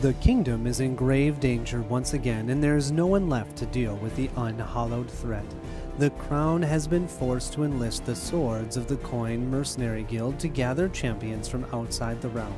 The kingdom is in grave danger once again, and there is no one left to deal with the unhallowed threat. The crown has been forced to enlist the swords of the Coin Mercenary Guild to gather champions from outside the realm.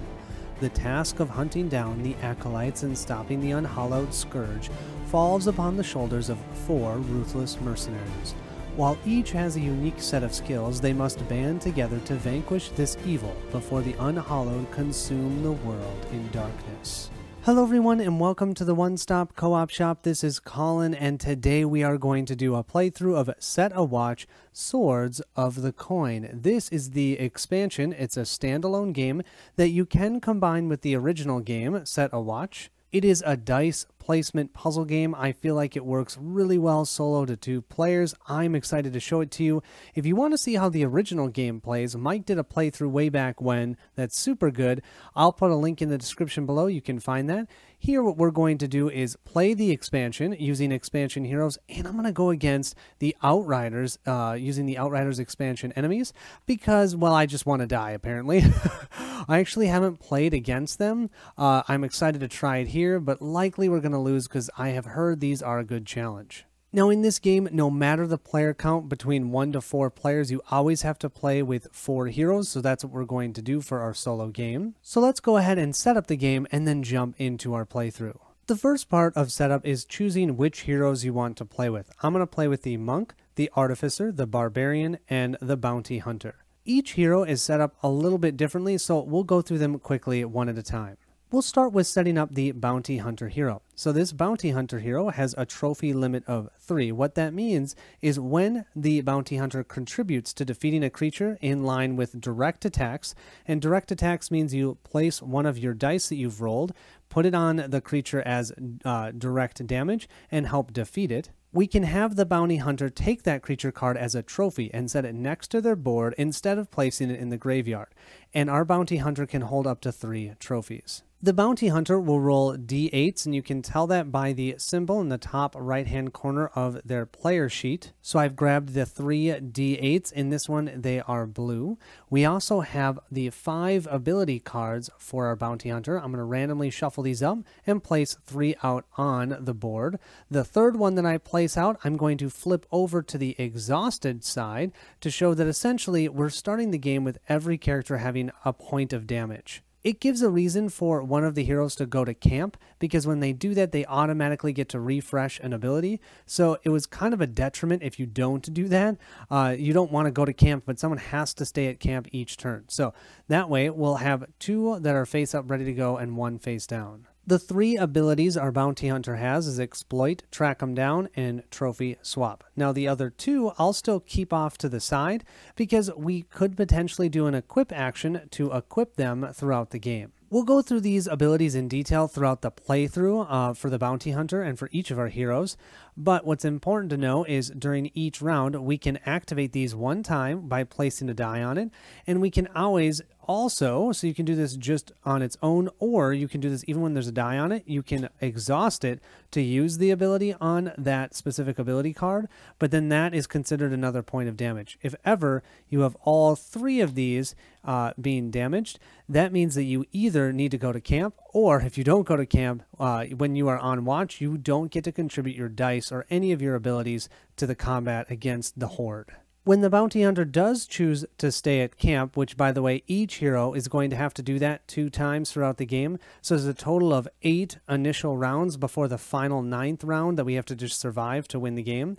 The task of hunting down the acolytes and stopping the unhallowed scourge falls upon the shoulders of four ruthless mercenaries. While each has a unique set of skills, they must band together to vanquish this evil before the unhallowed consume the world in darkness. Hello, everyone, and welcome to the One Stop Co op Shop. This is Colin, and today we are going to do a playthrough of Set a Watch Swords of the Coin. This is the expansion, it's a standalone game that you can combine with the original game, Set a Watch. It is a dice placement puzzle game. I feel like it works really well solo to two players. I'm excited to show it to you. If you want to see how the original game plays, Mike did a playthrough way back when that's super good. I'll put a link in the description below. You can find that. Here, what we're going to do is play the expansion using expansion heroes, and I'm going to go against the Outriders uh, using the Outriders expansion enemies because, well, I just want to die, apparently. I actually haven't played against them. Uh, I'm excited to try it here, but likely we're going to lose because I have heard these are a good challenge. Now, in this game, no matter the player count between one to four players, you always have to play with four heroes. So that's what we're going to do for our solo game. So let's go ahead and set up the game and then jump into our playthrough. The first part of setup is choosing which heroes you want to play with. I'm going to play with the Monk, the Artificer, the Barbarian, and the Bounty Hunter. Each hero is set up a little bit differently, so we'll go through them quickly one at a time. We'll start with setting up the Bounty Hunter hero. So this Bounty Hunter hero has a trophy limit of 3. What that means is when the Bounty Hunter contributes to defeating a creature in line with direct attacks, and direct attacks means you place one of your dice that you've rolled, put it on the creature as uh, direct damage, and help defeat it, we can have the bounty hunter take that creature card as a trophy and set it next to their board instead of placing it in the graveyard. And our bounty hunter can hold up to three trophies. The bounty hunter will roll d8s, and you can tell that by the symbol in the top right hand corner of their player sheet. So I've grabbed the three d8s. In this one, they are blue. We also have the five ability cards for our bounty hunter. I'm going to randomly shuffle these up and place three out on the board. The third one that I place out, I'm going to flip over to the exhausted side to show that essentially we're starting the game with every character having a point of damage it gives a reason for one of the heroes to go to camp because when they do that, they automatically get to refresh an ability. So it was kind of a detriment if you don't do that. Uh, you don't want to go to camp, but someone has to stay at camp each turn. So that way, we'll have two that are face up ready to go and one face down. The three abilities our bounty hunter has is exploit, track them down, and trophy swap. Now the other two I'll still keep off to the side because we could potentially do an equip action to equip them throughout the game. We'll go through these abilities in detail throughout the playthrough uh, for the bounty hunter and for each of our heroes, but what's important to know is during each round we can activate these one time by placing a die on it, and we can always also, so you can do this just on its own, or you can do this even when there's a die on it, you can exhaust it to use the ability on that specific ability card, but then that is considered another point of damage. If ever you have all three of these uh, being damaged, that means that you either need to go to camp, or if you don't go to camp, uh, when you are on watch, you don't get to contribute your dice or any of your abilities to the combat against the Horde. When the bounty hunter does choose to stay at camp, which by the way, each hero is going to have to do that two times throughout the game, so there's a total of eight initial rounds before the final ninth round that we have to just survive to win the game.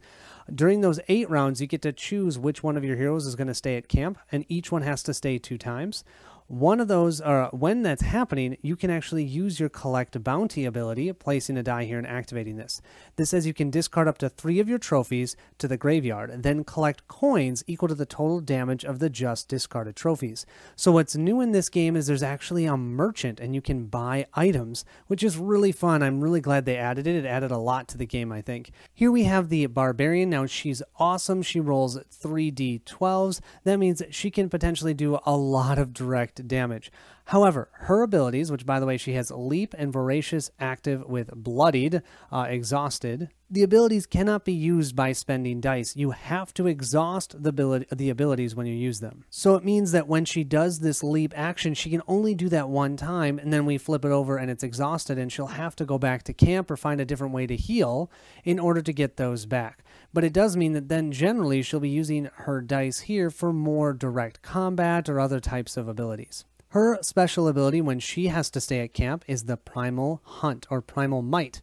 During those eight rounds, you get to choose which one of your heroes is going to stay at camp, and each one has to stay two times. One of those, uh, when that's happening, you can actually use your collect bounty ability, placing a die here and activating this. This says you can discard up to three of your trophies to the graveyard, then collect coins equal to the total damage of the just discarded trophies. So what's new in this game is there's actually a merchant and you can buy items, which is really fun. I'm really glad they added it. It added a lot to the game, I think. Here we have the barbarian. Now she's awesome. She rolls 3d12s. That means she can potentially do a lot of direct damage. However, her abilities, which by the way, she has Leap and Voracious active with Bloodied, uh, Exhausted, the abilities cannot be used by spending dice. You have to exhaust the, ability, the abilities when you use them. So it means that when she does this leap action, she can only do that one time, and then we flip it over and it's exhausted, and she'll have to go back to camp or find a different way to heal in order to get those back. But it does mean that then generally she'll be using her dice here for more direct combat or other types of abilities. Her special ability when she has to stay at camp is the Primal Hunt or Primal Might.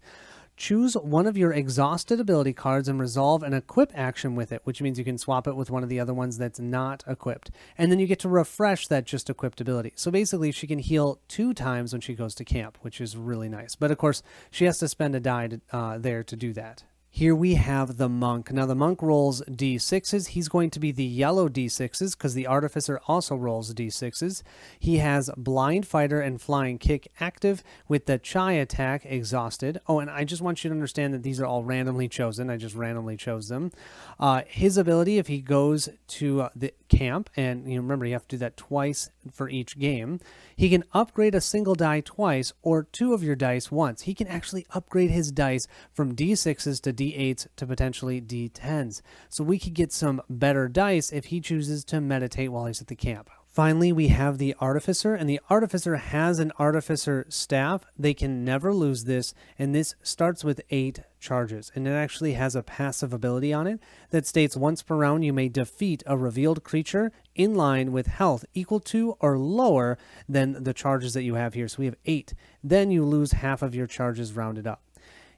Choose one of your exhausted ability cards and resolve an equip action with it, which means you can swap it with one of the other ones that's not equipped. And then you get to refresh that just equipped ability. So basically, she can heal two times when she goes to camp, which is really nice. But of course, she has to spend a die to, uh, there to do that. Here we have the monk. Now the monk rolls d6s. He's going to be the yellow d6s because the artificer also rolls d6s. He has blind fighter and flying kick active with the chai attack exhausted. Oh, and I just want you to understand that these are all randomly chosen. I just randomly chose them. Uh, his ability, if he goes to uh, the camp, and you know, remember you have to do that twice for each game, he can upgrade a single die twice or two of your dice once. He can actually upgrade his dice from d6s to d8s to potentially d10s. So we could get some better dice if he chooses to meditate while he's at the camp. Finally, we have the Artificer, and the Artificer has an Artificer staff. They can never lose this, and this starts with eight charges. And it actually has a passive ability on it that states once per round you may defeat a revealed creature in line with health equal to or lower than the charges that you have here. So we have eight. Then you lose half of your charges rounded up.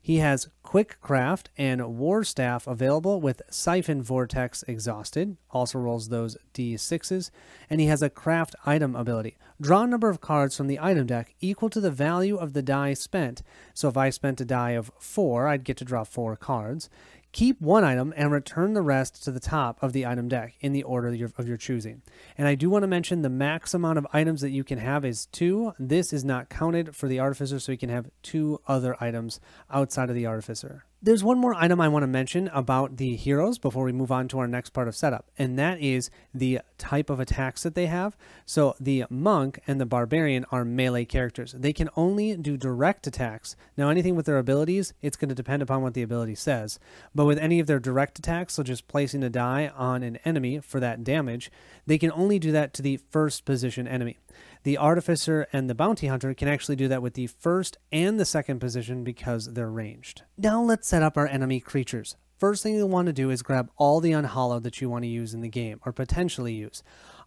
He has Quick Craft and War Staff available with Siphon Vortex exhausted, also rolls those d6s, and he has a Craft item ability. Draw a number of cards from the item deck equal to the value of the die spent. So if I spent a die of 4, I'd get to draw 4 cards. Keep one item and return the rest to the top of the item deck in the order of your, choosing. And I do want to mention the max amount of items that you can have is two. This is not counted for the artificer, so you can have two other items outside of the artificer. There's one more item I want to mention about the heroes before we move on to our next part of setup, and that is the type of attacks that they have. So the monk and the barbarian are melee characters. They can only do direct attacks. Now anything with their abilities, it's going to depend upon what the ability says. But with any of their direct attacks, so just placing a die on an enemy for that damage, they can only do that to the first position enemy. The Artificer and the Bounty Hunter can actually do that with the first and the second position because they're ranged. Now let's set up our enemy creatures. First thing you'll want to do is grab all the unhallowed that you want to use in the game, or potentially use.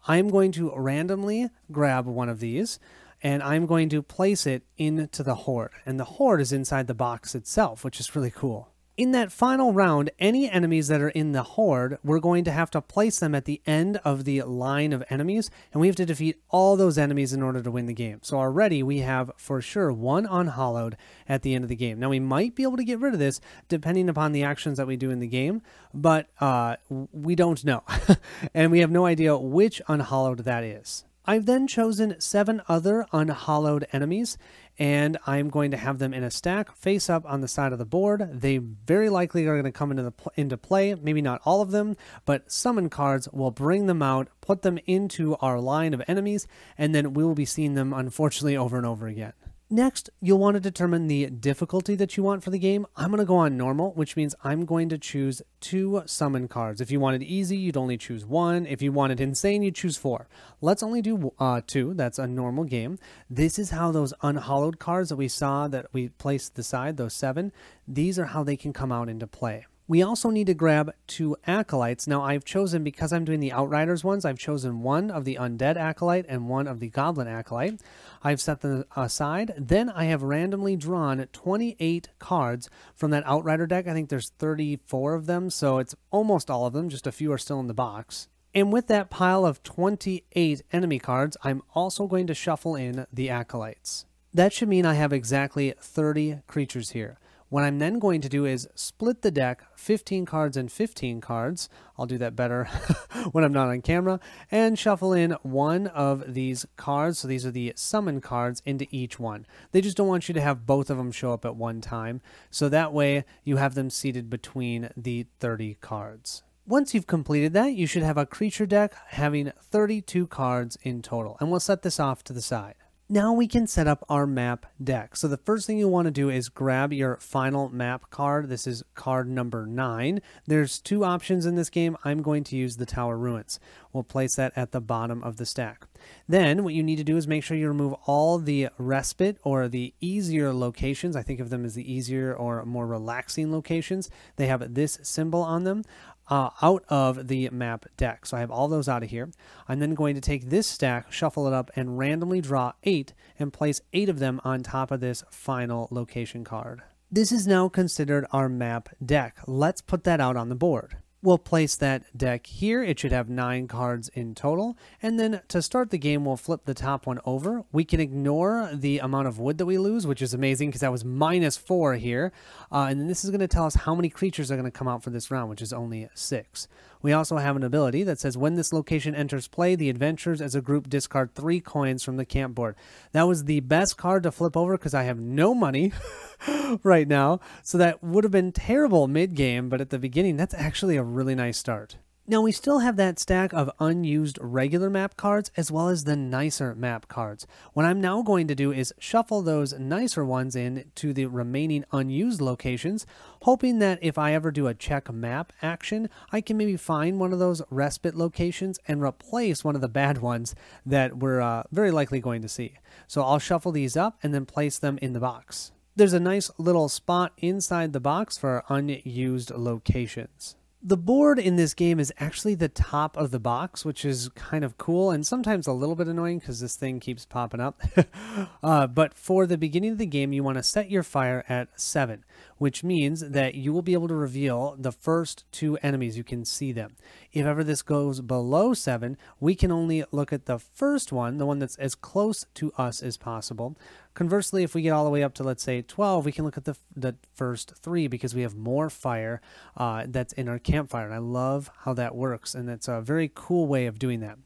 I'm going to randomly grab one of these, and I'm going to place it into the Horde. And the Horde is inside the box itself, which is really cool in that final round, any enemies that are in the horde, we're going to have to place them at the end of the line of enemies, and we have to defeat all those enemies in order to win the game. So already we have for sure one unhallowed at the end of the game. Now we might be able to get rid of this depending upon the actions that we do in the game, but uh, we don't know. and we have no idea which unhallowed that is. I've then chosen seven other unhallowed enemies, and I'm going to have them in a stack face up on the side of the board. They very likely are going to come into, the pl into play, maybe not all of them, but summon cards will bring them out, put them into our line of enemies, and then we will be seeing them unfortunately over and over again. Next, you'll want to determine the difficulty that you want for the game. I'm going to go on normal, which means I'm going to choose two summon cards. If you wanted easy, you'd only choose one. If you wanted insane, you'd choose four. Let's only do uh, two. That's a normal game. This is how those unhallowed cards that we saw that we placed the side, those seven, these are how they can come out into play. We also need to grab two acolytes. Now I've chosen, because I'm doing the Outriders ones, I've chosen one of the Undead Acolyte and one of the Goblin Acolyte. I've set them aside. Then I have randomly drawn 28 cards from that Outrider deck. I think there's 34 of them, so it's almost all of them. Just a few are still in the box. And with that pile of 28 enemy cards, I'm also going to shuffle in the Acolytes. That should mean I have exactly 30 creatures here. What I'm then going to do is split the deck 15 cards and 15 cards. I'll do that better when I'm not on camera. And shuffle in one of these cards. So these are the summon cards into each one. They just don't want you to have both of them show up at one time. So that way you have them seated between the 30 cards. Once you've completed that, you should have a creature deck having 32 cards in total. And we'll set this off to the side. Now we can set up our map deck. So the first thing you want to do is grab your final map card. This is card number nine. There's two options in this game. I'm going to use the Tower Ruins. We'll place that at the bottom of the stack. Then what you need to do is make sure you remove all the respite or the easier locations. I think of them as the easier or more relaxing locations. They have this symbol on them uh, out of the map deck. So I have all those out of here. I'm then going to take this stack, shuffle it up, and randomly draw eight and place eight of them on top of this final location card. This is now considered our map deck. Let's put that out on the board. We'll place that deck here. It should have nine cards in total. And then to start the game, we'll flip the top one over. We can ignore the amount of wood that we lose, which is amazing because that was minus four here. Uh, and then this is going to tell us how many creatures are going to come out for this round, which is only six. We also have an ability that says when this location enters play, the adventurers as a group discard three coins from the camp board. That was the best card to flip over because I have no money right now. So that would have been terrible mid game, but at the beginning, that's actually a really nice start. Now we still have that stack of unused regular map cards as well as the nicer map cards. What I'm now going to do is shuffle those nicer ones in to the remaining unused locations, hoping that if I ever do a check map action, I can maybe find one of those respite locations and replace one of the bad ones that we're uh, very likely going to see. So I'll shuffle these up and then place them in the box. There's a nice little spot inside the box for unused locations the board in this game is actually the top of the box, which is kind of cool and sometimes a little bit annoying because this thing keeps popping up. uh, but for the beginning of the game, you want to set your fire at 7, which means that you will be able to reveal the first two enemies. You can see them. If ever this goes below 7, we can only look at the first one, the one that's as close to us as possible. Conversely, if we get all the way up to, let's say, 12, we can look at the, the first three because we have more fire uh, that's in our campfire. And I love how that works. And that's a very cool way of doing that.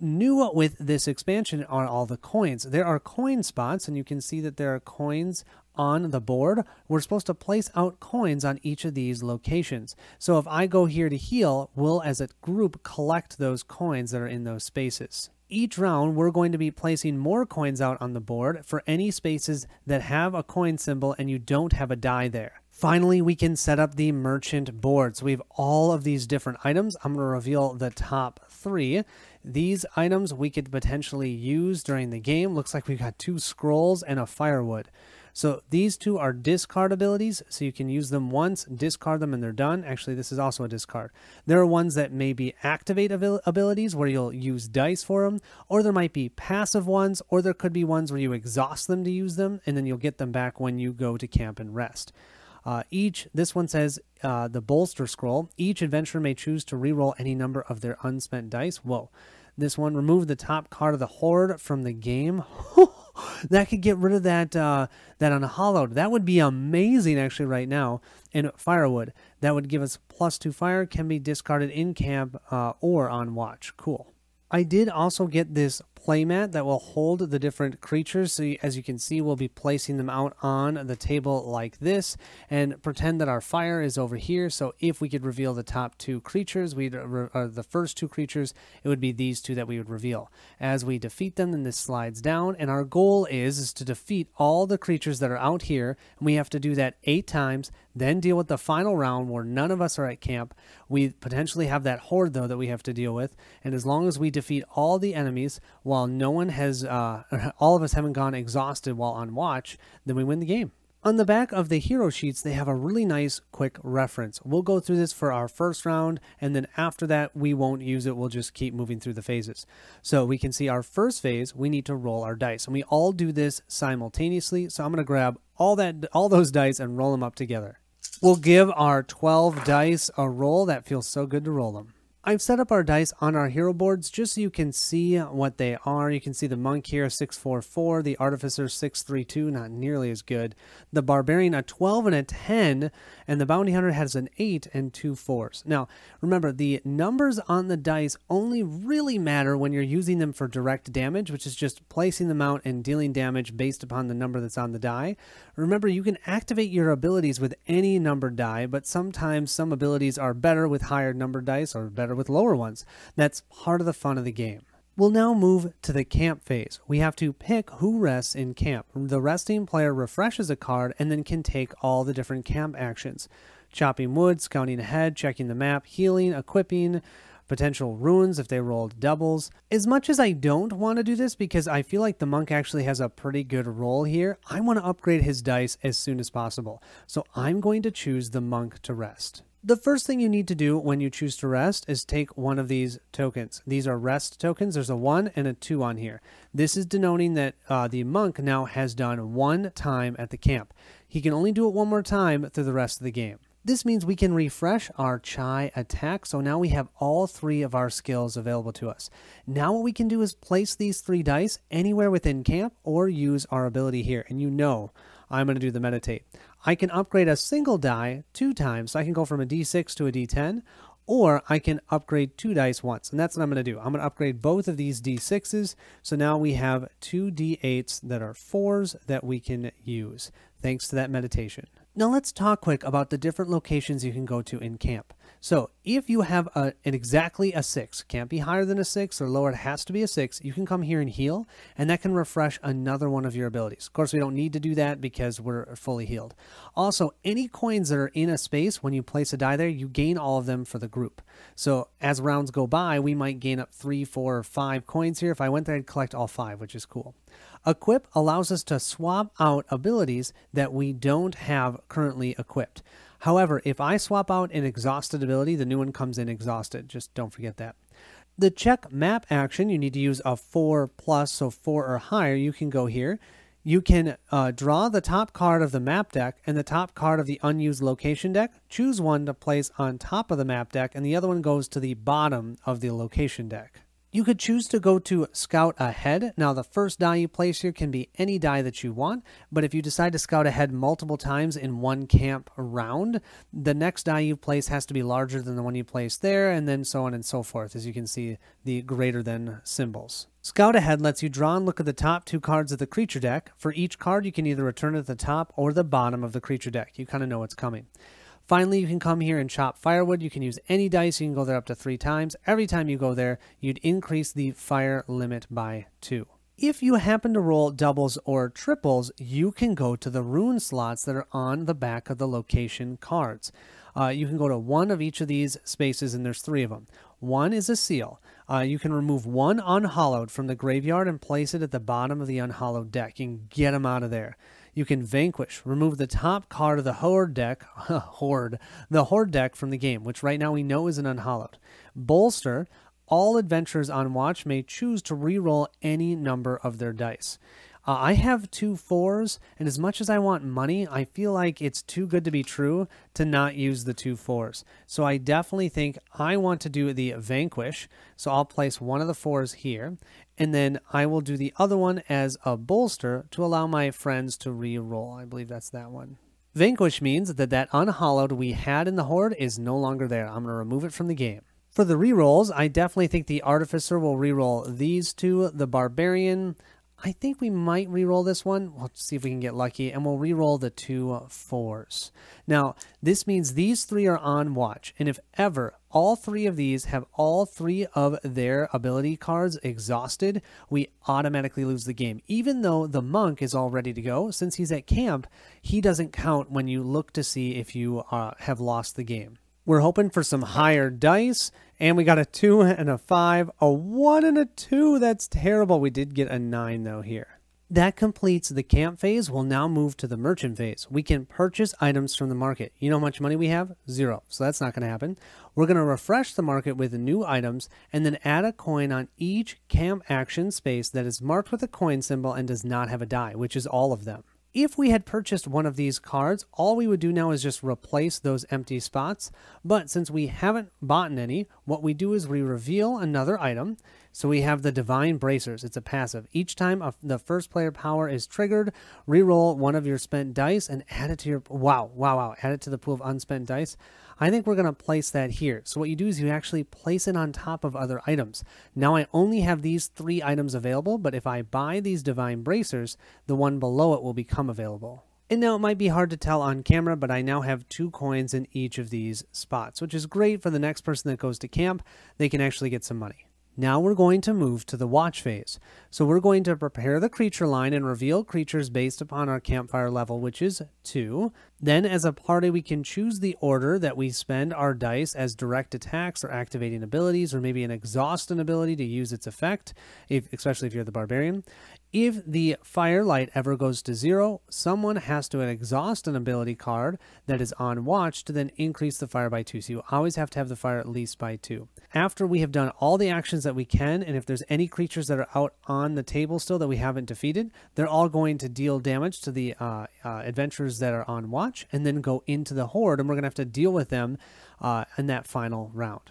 New with this expansion are all the coins. There are coin spots, and you can see that there are coins on the board. We're supposed to place out coins on each of these locations. So if I go here to heal, we'll as a group collect those coins that are in those spaces. Each round, we're going to be placing more coins out on the board for any spaces that have a coin symbol and you don't have a die there. Finally, we can set up the merchant board. So we have all of these different items. I'm going to reveal the top three. These items we could potentially use during the game. Looks like we've got two scrolls and a firewood. So these two are discard abilities, so you can use them once, discard them, and they're done. Actually, this is also a discard. There are ones that may be activate abilities where you'll use dice for them, or there might be passive ones, or there could be ones where you exhaust them to use them, and then you'll get them back when you go to camp and rest. Uh, each, this one says uh, the bolster scroll. Each adventurer may choose to reroll any number of their unspent dice. Whoa. This one, remove the top card of the horde from the game. that could get rid of that uh, that unhallowed. That would be amazing actually right now. And firewood, that would give us plus two fire, can be discarded in camp uh, or on watch. Cool. I did also get this playmat that will hold the different creatures. So as you can see, we'll be placing them out on the table like this and pretend that our fire is over here. So if we could reveal the top two creatures, we'd uh, the first two creatures, it would be these two that we would reveal. As we defeat them, then this slides down. And our goal is, is to defeat all the creatures that are out here. And we have to do that eight times, then deal with the final round where none of us are at camp. We potentially have that horde though that we have to deal with. And as long as we defeat all the enemies, while no one has, uh, all of us haven't gone exhausted while on watch, then we win the game. On the back of the hero sheets, they have a really nice quick reference. We'll go through this for our first round, and then after that, we won't use it. We'll just keep moving through the phases. So we can see our first phase, we need to roll our dice. And we all do this simultaneously. So I'm going to grab all that, all those dice and roll them up together. We'll give our 12 dice a roll. That feels so good to roll them. I've set up our dice on our hero boards just so you can see what they are. You can see the monk here, 644, the artificer, 632, not nearly as good. The barbarian, a 12 and a 10, and the bounty hunter has an 8 and two fours. Now, remember, the numbers on the dice only really matter when you're using them for direct damage, which is just placing them out and dealing damage based upon the number that's on the die. Remember, you can activate your abilities with any numbered die, but sometimes some abilities are better with higher number dice or better with lower ones. That's part of the fun of the game. We'll now move to the camp phase. We have to pick who rests in camp. The resting player refreshes a card and then can take all the different camp actions chopping wood, scouting ahead, checking the map, healing, equipping, potential runes if they rolled doubles. As much as I don't want to do this because I feel like the monk actually has a pretty good role here, I want to upgrade his dice as soon as possible. So I'm going to choose the monk to rest. The first thing you need to do when you choose to rest is take one of these tokens. These are rest tokens. There's a 1 and a 2 on here. This is denoting that uh, the monk now has done one time at the camp. He can only do it one more time through the rest of the game. This means we can refresh our Chai attack, so now we have all three of our skills available to us. Now what we can do is place these three dice anywhere within camp or use our ability here, and you know I'm going to do the meditate. I can upgrade a single die two times. So I can go from a d6 to a d10, or I can upgrade two dice once. And that's what I'm going to do. I'm going to upgrade both of these d6s. So now we have two d8s that are fours that we can use, thanks to that meditation. Now let's talk quick about the different locations you can go to in camp. So if you have a, an exactly a 6, can't be higher than a 6 or lower, it has to be a 6, you can come here and heal, and that can refresh another one of your abilities. Of course, we don't need to do that because we're fully healed. Also, any coins that are in a space, when you place a die there, you gain all of them for the group. So as rounds go by, we might gain up 3, 4, or 5 coins here. If I went there, I'd collect all 5, which is cool. Equip allows us to swap out abilities that we don't have currently equipped. However, if I swap out an exhausted ability, the new one comes in exhausted. Just don't forget that. The check map action, you need to use a 4 plus, so 4 or higher. You can go here. You can uh, draw the top card of the map deck and the top card of the unused location deck. Choose one to place on top of the map deck, and the other one goes to the bottom of the location deck. You could choose to go to Scout Ahead. Now, the first die you place here can be any die that you want, but if you decide to scout ahead multiple times in one camp round, the next die you place has to be larger than the one you placed there, and then so on and so forth, as you can see the greater than symbols. Scout Ahead lets you draw and look at the top two cards of the creature deck. For each card, you can either return it at the top or the bottom of the creature deck. You kind of know what's coming. Finally, you can come here and chop firewood. You can use any dice. You can go there up to three times. Every time you go there, you'd increase the fire limit by two. If you happen to roll doubles or triples, you can go to the rune slots that are on the back of the location cards. Uh, you can go to one of each of these spaces, and there's three of them. One is a seal. Uh, you can remove one unhallowed from the graveyard and place it at the bottom of the unhallowed deck. You can get them out of there. You can vanquish, remove the top card of the Horde deck, Horde, the Horde deck from the game, which right now we know is an unhallowed. Bolster, all adventurers on watch may choose to re-roll any number of their dice. Uh, I have two fours, and as much as I want money, I feel like it's too good to be true to not use the two fours. So I definitely think I want to do the Vanquish. So I'll place one of the fours here, and then I will do the other one as a bolster to allow my friends to re-roll. I believe that's that one. Vanquish means that that unhallowed we had in the Horde is no longer there. I'm going to remove it from the game. For the re-rolls, I definitely think the Artificer will re-roll these two, the Barbarian, I think we might re-roll this one. We'll see if we can get lucky, and we'll re-roll the two fours. Now, this means these three are on watch, and if ever all three of these have all three of their ability cards exhausted, we automatically lose the game. Even though the monk is all ready to go, since he's at camp, he doesn't count when you look to see if you uh, have lost the game. We're hoping for some higher dice, and we got a 2 and a 5, a 1 and a 2. That's terrible. We did get a 9, though, here. That completes the camp phase. We'll now move to the merchant phase. We can purchase items from the market. You know how much money we have? Zero. So that's not going to happen. We're going to refresh the market with new items and then add a coin on each camp action space that is marked with a coin symbol and does not have a die, which is all of them. If we had purchased one of these cards, all we would do now is just replace those empty spots. But since we haven't bought any, what we do is we reveal another item. So we have the Divine Bracers. It's a passive. Each time the first player power is triggered, reroll one of your spent dice and add it to your... Wow, wow, wow. Add it to the pool of unspent dice. I think we're going to place that here. So what you do is you actually place it on top of other items. Now I only have these three items available, but if I buy these Divine Bracers, the one below it will become available. And now it might be hard to tell on camera, but I now have two coins in each of these spots, which is great for the next person that goes to camp. They can actually get some money. Now we're going to move to the watch phase. So we're going to prepare the creature line and reveal creatures based upon our campfire level, which is 2. Then as a party, we can choose the order that we spend our dice as direct attacks or activating abilities, or maybe an exhaust an ability to use its effect, if, especially if you're the barbarian. If the firelight ever goes to zero, someone has to exhaust an ability card that is on watch to then increase the fire by two. So you always have to have the fire at least by two. After we have done all the actions that we can, and if there's any creatures that are out on the table still that we haven't defeated, they're all going to deal damage to the uh, uh, adventurers that are on watch and then go into the horde, and we're going to have to deal with them uh, in that final round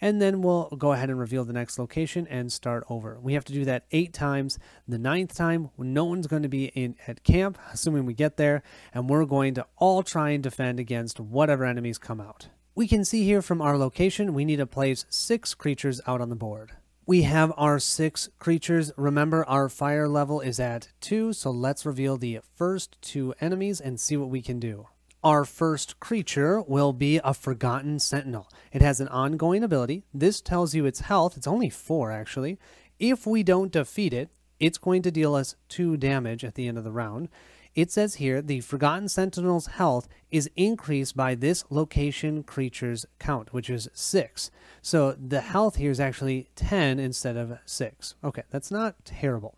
and then we'll go ahead and reveal the next location and start over. We have to do that eight times. The ninth time, no one's going to be in at camp, assuming we get there, and we're going to all try and defend against whatever enemies come out. We can see here from our location, we need to place six creatures out on the board. We have our six creatures. Remember, our fire level is at two, so let's reveal the first two enemies and see what we can do. Our first creature will be a Forgotten Sentinel. It has an ongoing ability. This tells you its health. It's only four, actually. If we don't defeat it, it's going to deal us two damage at the end of the round. It says here the Forgotten Sentinel's health is increased by this location creature's count, which is six. So the health here is actually 10 instead of six. Okay, that's not terrible.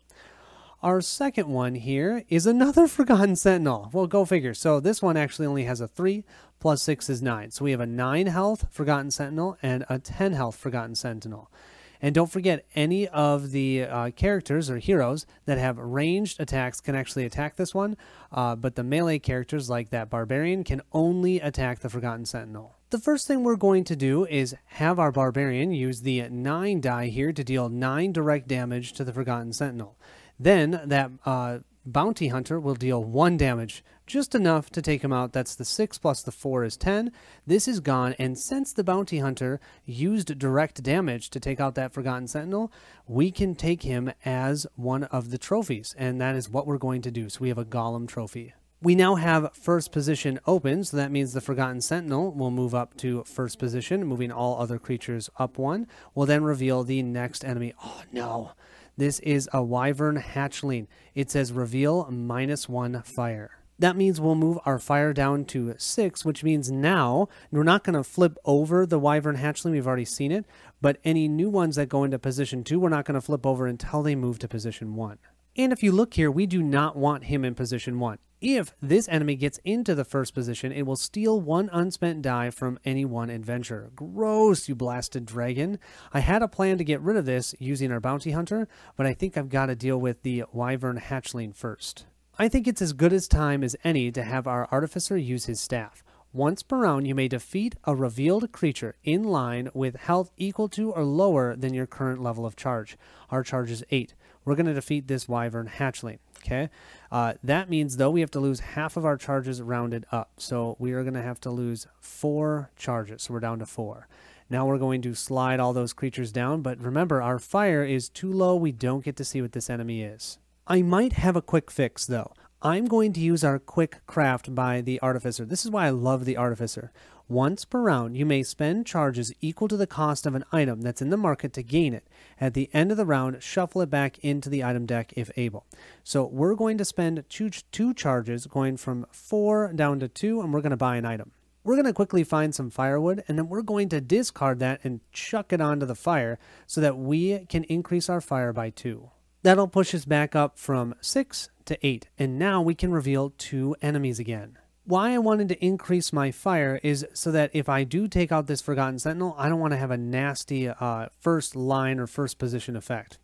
Our second one here is another Forgotten Sentinel. Well, go figure. So this one actually only has a 3, plus 6 is 9. So we have a 9 health Forgotten Sentinel and a 10 health Forgotten Sentinel. And don't forget, any of the uh, characters or heroes that have ranged attacks can actually attack this one, uh, but the melee characters like that Barbarian can only attack the Forgotten Sentinel. The first thing we're going to do is have our Barbarian use the 9 die here to deal 9 direct damage to the Forgotten Sentinel. Then that uh, bounty hunter will deal one damage, just enough to take him out. That's the 6 plus the 4 is 10. This is gone, and since the bounty hunter used direct damage to take out that Forgotten Sentinel, we can take him as one of the trophies, and that is what we're going to do. So we have a Golem trophy. We now have first position open, so that means the Forgotten Sentinel will move up to first position, moving all other creatures up one. We'll then reveal the next enemy. Oh no! This is a Wyvern Hatchling. It says reveal minus one fire. That means we'll move our fire down to six, which means now we're not going to flip over the Wyvern Hatchling. We've already seen it. But any new ones that go into position two, we're not going to flip over until they move to position one. And if you look here, we do not want him in position one. If this enemy gets into the first position, it will steal one unspent die from any one adventurer. Gross, you blasted dragon. I had a plan to get rid of this using our bounty hunter, but I think I've got to deal with the wyvern hatchling first. I think it's as good as time as any to have our artificer use his staff. Once per round, you may defeat a revealed creature in line with health equal to or lower than your current level of charge. Our charge is 8. We're going to defeat this wyvern hatchling. Okay, uh, that means though we have to lose half of our charges rounded up. So we are going to have to lose four charges. So we're down to four. Now we're going to slide all those creatures down. But remember, our fire is too low. We don't get to see what this enemy is. I might have a quick fix though. I'm going to use our quick craft by the Artificer. This is why I love the Artificer. Once per round, you may spend charges equal to the cost of an item that's in the market to gain it. At the end of the round, shuffle it back into the item deck if able. So we're going to spend two, two charges, going from four down to two, and we're going to buy an item. We're going to quickly find some firewood, and then we're going to discard that and chuck it onto the fire so that we can increase our fire by two. That'll push us back up from 6 to 8, and now we can reveal two enemies again. Why I wanted to increase my fire is so that if I do take out this Forgotten Sentinel, I don't want to have a nasty uh, first line or first position effect.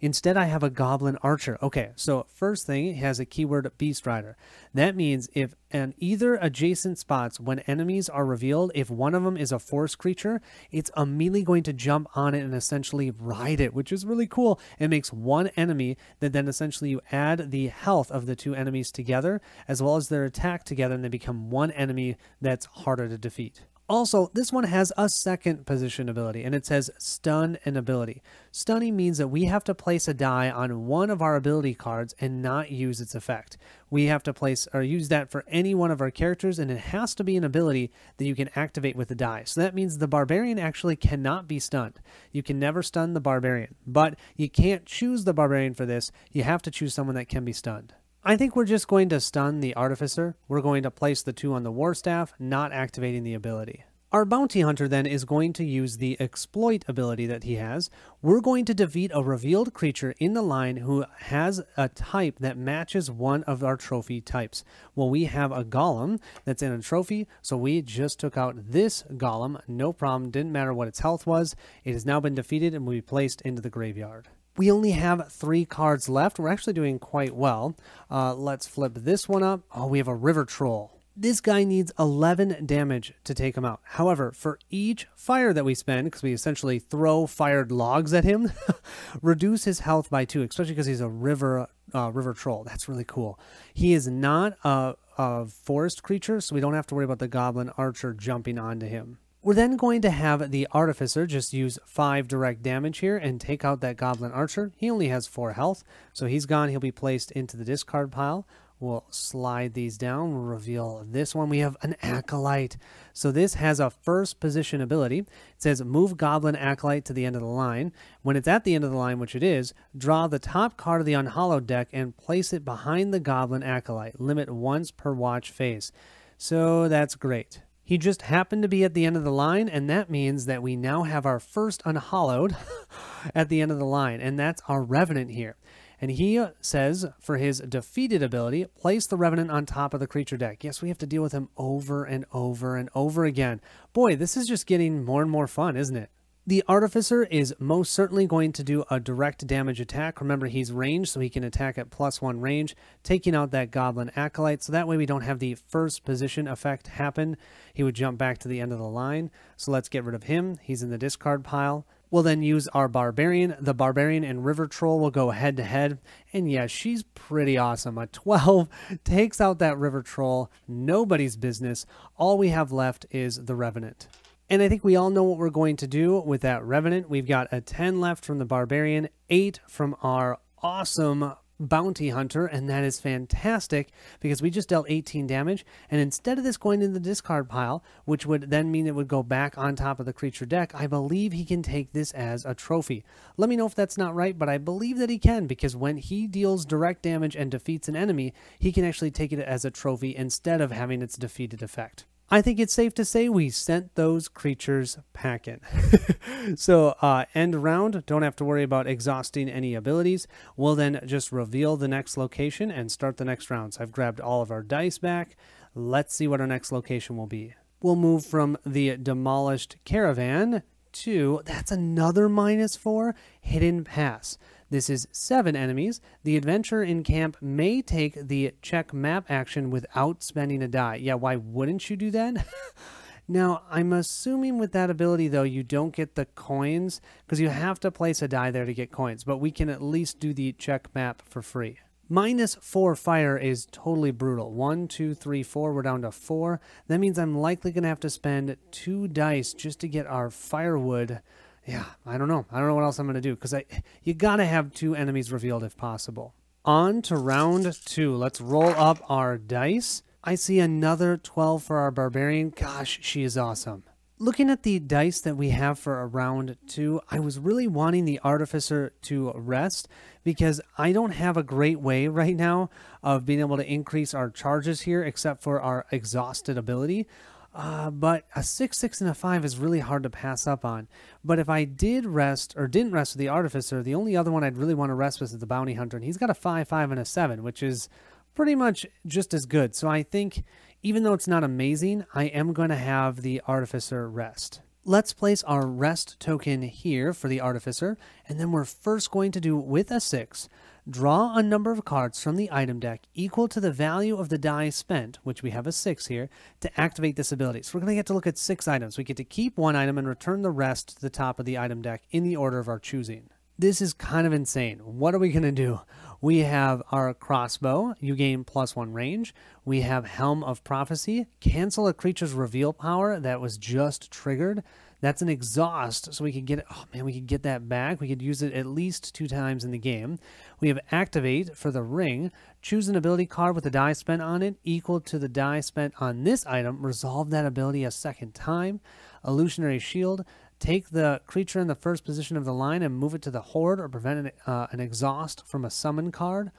Instead, I have a Goblin Archer. Okay, so first thing, it has a keyword Beast Rider. That means if in either adjacent spots when enemies are revealed, if one of them is a force creature, it's immediately going to jump on it and essentially ride it, which is really cool. It makes one enemy that then essentially you add the health of the two enemies together, as well as their attack together, and they become one enemy that's harder to defeat. Also, this one has a second position ability, and it says Stun an Ability. Stunning means that we have to place a die on one of our ability cards and not use its effect. We have to place or use that for any one of our characters, and it has to be an ability that you can activate with the die. So that means the Barbarian actually cannot be stunned. You can never stun the Barbarian, but you can't choose the Barbarian for this. You have to choose someone that can be stunned. I think we're just going to stun the Artificer. We're going to place the two on the War Staff, not activating the ability. Our bounty hunter then is going to use the exploit ability that he has. We're going to defeat a revealed creature in the line who has a type that matches one of our trophy types. Well, we have a golem that's in a trophy, so we just took out this golem. No problem, didn't matter what its health was. It has now been defeated and will be placed into the graveyard. We only have three cards left. We're actually doing quite well. Uh, let's flip this one up. Oh, we have a River Troll. This guy needs 11 damage to take him out. However, for each fire that we spend, because we essentially throw fired logs at him, reduce his health by two, especially because he's a river uh, river troll. That's really cool. He is not a, a forest creature, so we don't have to worry about the goblin archer jumping onto him. We're then going to have the Artificer just use 5 direct damage here and take out that Goblin Archer. He only has 4 health, so he's gone. He'll be placed into the discard pile. We'll slide these down. We'll reveal this one. We have an Acolyte. So this has a first position ability. It says move Goblin Acolyte to the end of the line. When it's at the end of the line, which it is, draw the top card of the Unhallowed deck and place it behind the Goblin Acolyte. Limit once per watch phase. So that's great. He just happened to be at the end of the line, and that means that we now have our first unhallowed at the end of the line, and that's our Revenant here. And he uh, says for his defeated ability, place the Revenant on top of the creature deck. Yes, we have to deal with him over and over and over again. Boy, this is just getting more and more fun, isn't it? The Artificer is most certainly going to do a direct damage attack. Remember, he's ranged, so he can attack at plus one range, taking out that Goblin Acolyte, so that way we don't have the first position effect happen. He would jump back to the end of the line, so let's get rid of him. He's in the discard pile. We'll then use our Barbarian. The Barbarian and River Troll will go head to head. And yeah, she's pretty awesome. A 12 takes out that River Troll. Nobody's business. All we have left is the Revenant. And I think we all know what we're going to do with that Revenant. We've got a 10 left from the Barbarian, 8 from our awesome Bounty Hunter, and that is fantastic because we just dealt 18 damage. And instead of this going in the discard pile, which would then mean it would go back on top of the creature deck, I believe he can take this as a trophy. Let me know if that's not right, but I believe that he can because when he deals direct damage and defeats an enemy, he can actually take it as a trophy instead of having its defeated effect. I think it's safe to say we sent those creatures packing. so uh, end round, don't have to worry about exhausting any abilities. We'll then just reveal the next location and start the next round. So I've grabbed all of our dice back. Let's see what our next location will be. We'll move from the demolished caravan to, that's another minus four, hidden pass. This is seven enemies. The adventurer in camp may take the check map action without spending a die. Yeah, why wouldn't you do that? now, I'm assuming with that ability, though, you don't get the coins because you have to place a die there to get coins, but we can at least do the check map for free. Minus four fire is totally brutal. One, two, three, four. We're down to four. That means I'm likely going to have to spend two dice just to get our firewood yeah, I don't know. I don't know what else I'm going to do because I you got to have two enemies revealed if possible. On to round two. Let's roll up our dice. I see another 12 for our barbarian. Gosh, she is awesome. Looking at the dice that we have for a round two, I was really wanting the artificer to rest because I don't have a great way right now of being able to increase our charges here except for our exhausted ability. Uh, but a 6, 6, and a 5 is really hard to pass up on. But if I did rest, or didn't rest with the Artificer, the only other one I'd really want to rest with is the Bounty Hunter. And he's got a 5, 5, and a 7, which is pretty much just as good. So I think, even though it's not amazing, I am going to have the Artificer rest. Let's place our rest token here for the Artificer, and then we're first going to do with a 6 Draw a number of cards from the item deck equal to the value of the die spent, which we have a 6 here, to activate this ability. So we're going to get to look at 6 items. We get to keep one item and return the rest to the top of the item deck in the order of our choosing. This is kind of insane. What are we going to do? We have our crossbow, you gain plus one range. We have Helm of Prophecy, cancel a creature's reveal power that was just triggered. That's an exhaust, so we could get. Oh man, we could get that back. We could use it at least two times in the game. We have Activate for the ring. Choose an ability card with a die spent on it equal to the die spent on this item. Resolve that ability a second time. Illusionary Shield. Take the creature in the first position of the line and move it to the horde or prevent an, uh, an exhaust from a summon card.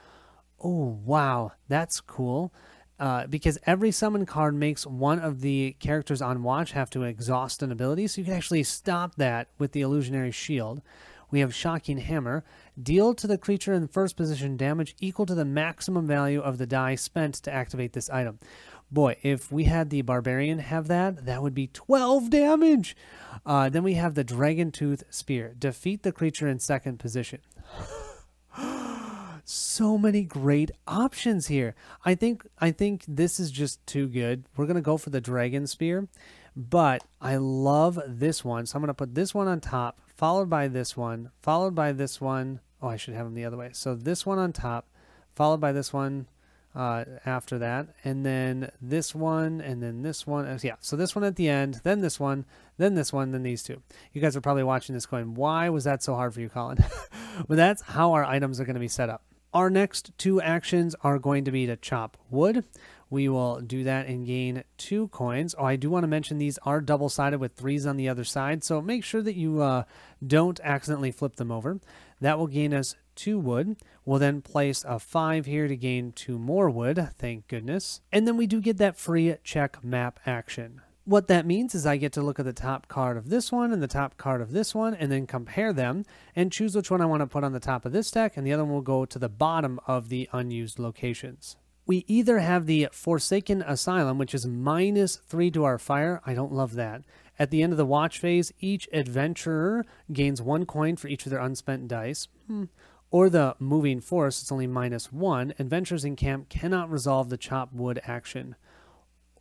Oh, wow. That's cool. Uh, because every summon card makes one of the characters on watch have to exhaust an ability, so you can actually stop that with the illusionary shield. We have Shocking Hammer. Deal to the creature in first position damage equal to the maximum value of the die spent to activate this item. Boy, if we had the Barbarian have that, that would be 12 damage. Uh, then we have the Dragon Tooth Spear. Defeat the creature in second position. so many great options here. I think I think this is just too good. We're gonna go for the dragon spear, but I love this one, so I'm gonna put this one on top, followed by this one, followed by this one. Oh, I should have them the other way. So this one on top, followed by this one uh, after that, and then this one, and then this one. Yeah, so this one at the end, then this one, then this one, then these two. You guys are probably watching this going, why was that so hard for you, Colin? but that's how our items are going to be set up. Our next two actions are going to be to chop wood. We will do that and gain two coins. Oh, I do want to mention these are double-sided with threes on the other side, so make sure that you uh, don't accidentally flip them over. That will gain us two wood. We'll then place a five here to gain two more wood, thank goodness. And then we do get that free check map action. What that means is I get to look at the top card of this one and the top card of this one and then compare them and choose which one I want to put on the top of this deck and the other one will go to the bottom of the unused locations. We either have the Forsaken Asylum, which is minus 3 to our fire. I don't love that. At the end of the watch phase, each adventurer gains one coin for each of their unspent dice. Hmm. Or the Moving Forest, it's only minus 1. Adventurers in camp cannot resolve the chop wood action.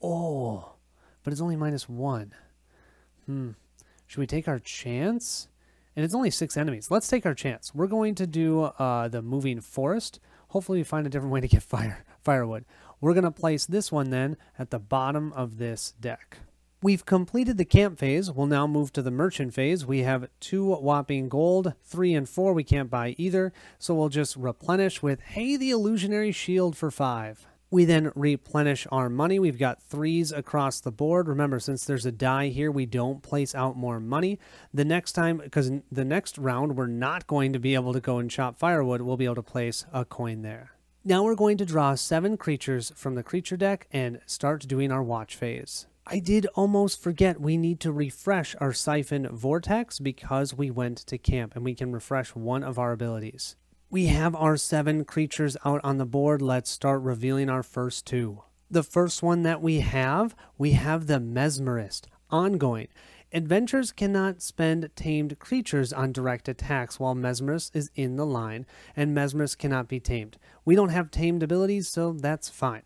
Oh but it's only minus one. Hmm. Should we take our chance? And it's only six enemies. Let's take our chance. We're going to do uh, the moving forest. Hopefully we find a different way to get fire firewood. We're going to place this one then at the bottom of this deck. We've completed the camp phase. We'll now move to the merchant phase. We have two whopping gold, three and four. We can't buy either. So we'll just replenish with, hey, the illusionary shield for five. We then replenish our money. We've got threes across the board. Remember, since there's a die here, we don't place out more money. The next time, because the next round, we're not going to be able to go and chop firewood. We'll be able to place a coin there. Now we're going to draw seven creatures from the creature deck and start doing our watch phase. I did almost forget we need to refresh our Siphon Vortex because we went to camp and we can refresh one of our abilities. We have our seven creatures out on the board. Let's start revealing our first two. The first one that we have, we have the Mesmerist. Ongoing. Adventurers cannot spend tamed creatures on direct attacks while Mesmerist is in the line, and Mesmerist cannot be tamed. We don't have tamed abilities, so that's fine.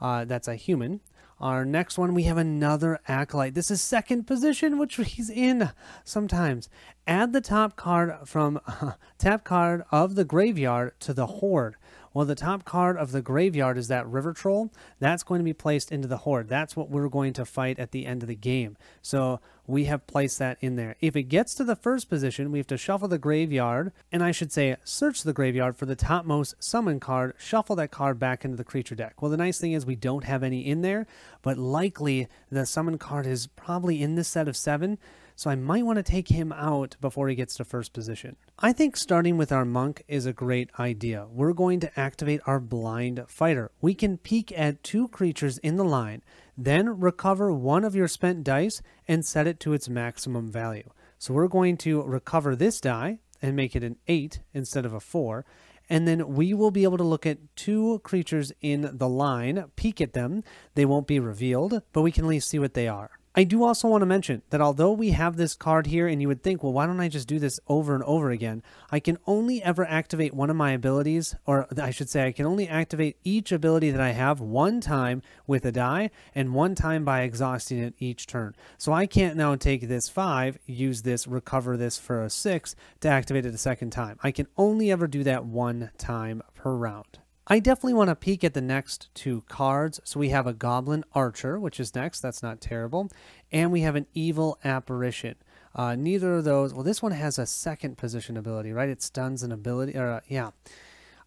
Uh, that's a human. Our next one, we have another Acolyte. This is second position, which he's in sometimes. Add the top card from uh, tap card of the graveyard to the Horde. Well, the top card of the graveyard is that River Troll. That's going to be placed into the Horde. That's what we're going to fight at the end of the game. So we have placed that in there. If it gets to the first position, we have to shuffle the graveyard, and I should say search the graveyard for the topmost summon card, shuffle that card back into the creature deck. Well, the nice thing is we don't have any in there, but likely the summon card is probably in this set of seven, so I might want to take him out before he gets to first position. I think starting with our monk is a great idea. We're going to activate our blind fighter. We can peek at two creatures in the line, then recover one of your spent dice and set it to its maximum value. So we're going to recover this die and make it an 8 instead of a 4, and then we will be able to look at two creatures in the line, peek at them. They won't be revealed, but we can at least see what they are. I do also want to mention that although we have this card here and you would think, well, why don't I just do this over and over again? I can only ever activate one of my abilities, or I should say I can only activate each ability that I have one time with a die and one time by exhausting it each turn. So I can't now take this five, use this, recover this for a six to activate it a second time. I can only ever do that one time per round. I definitely want to peek at the next two cards. So we have a Goblin Archer, which is next. That's not terrible. And we have an Evil Apparition. Uh, neither of those, well, this one has a second position ability, right? It stuns an ability, or uh, yeah.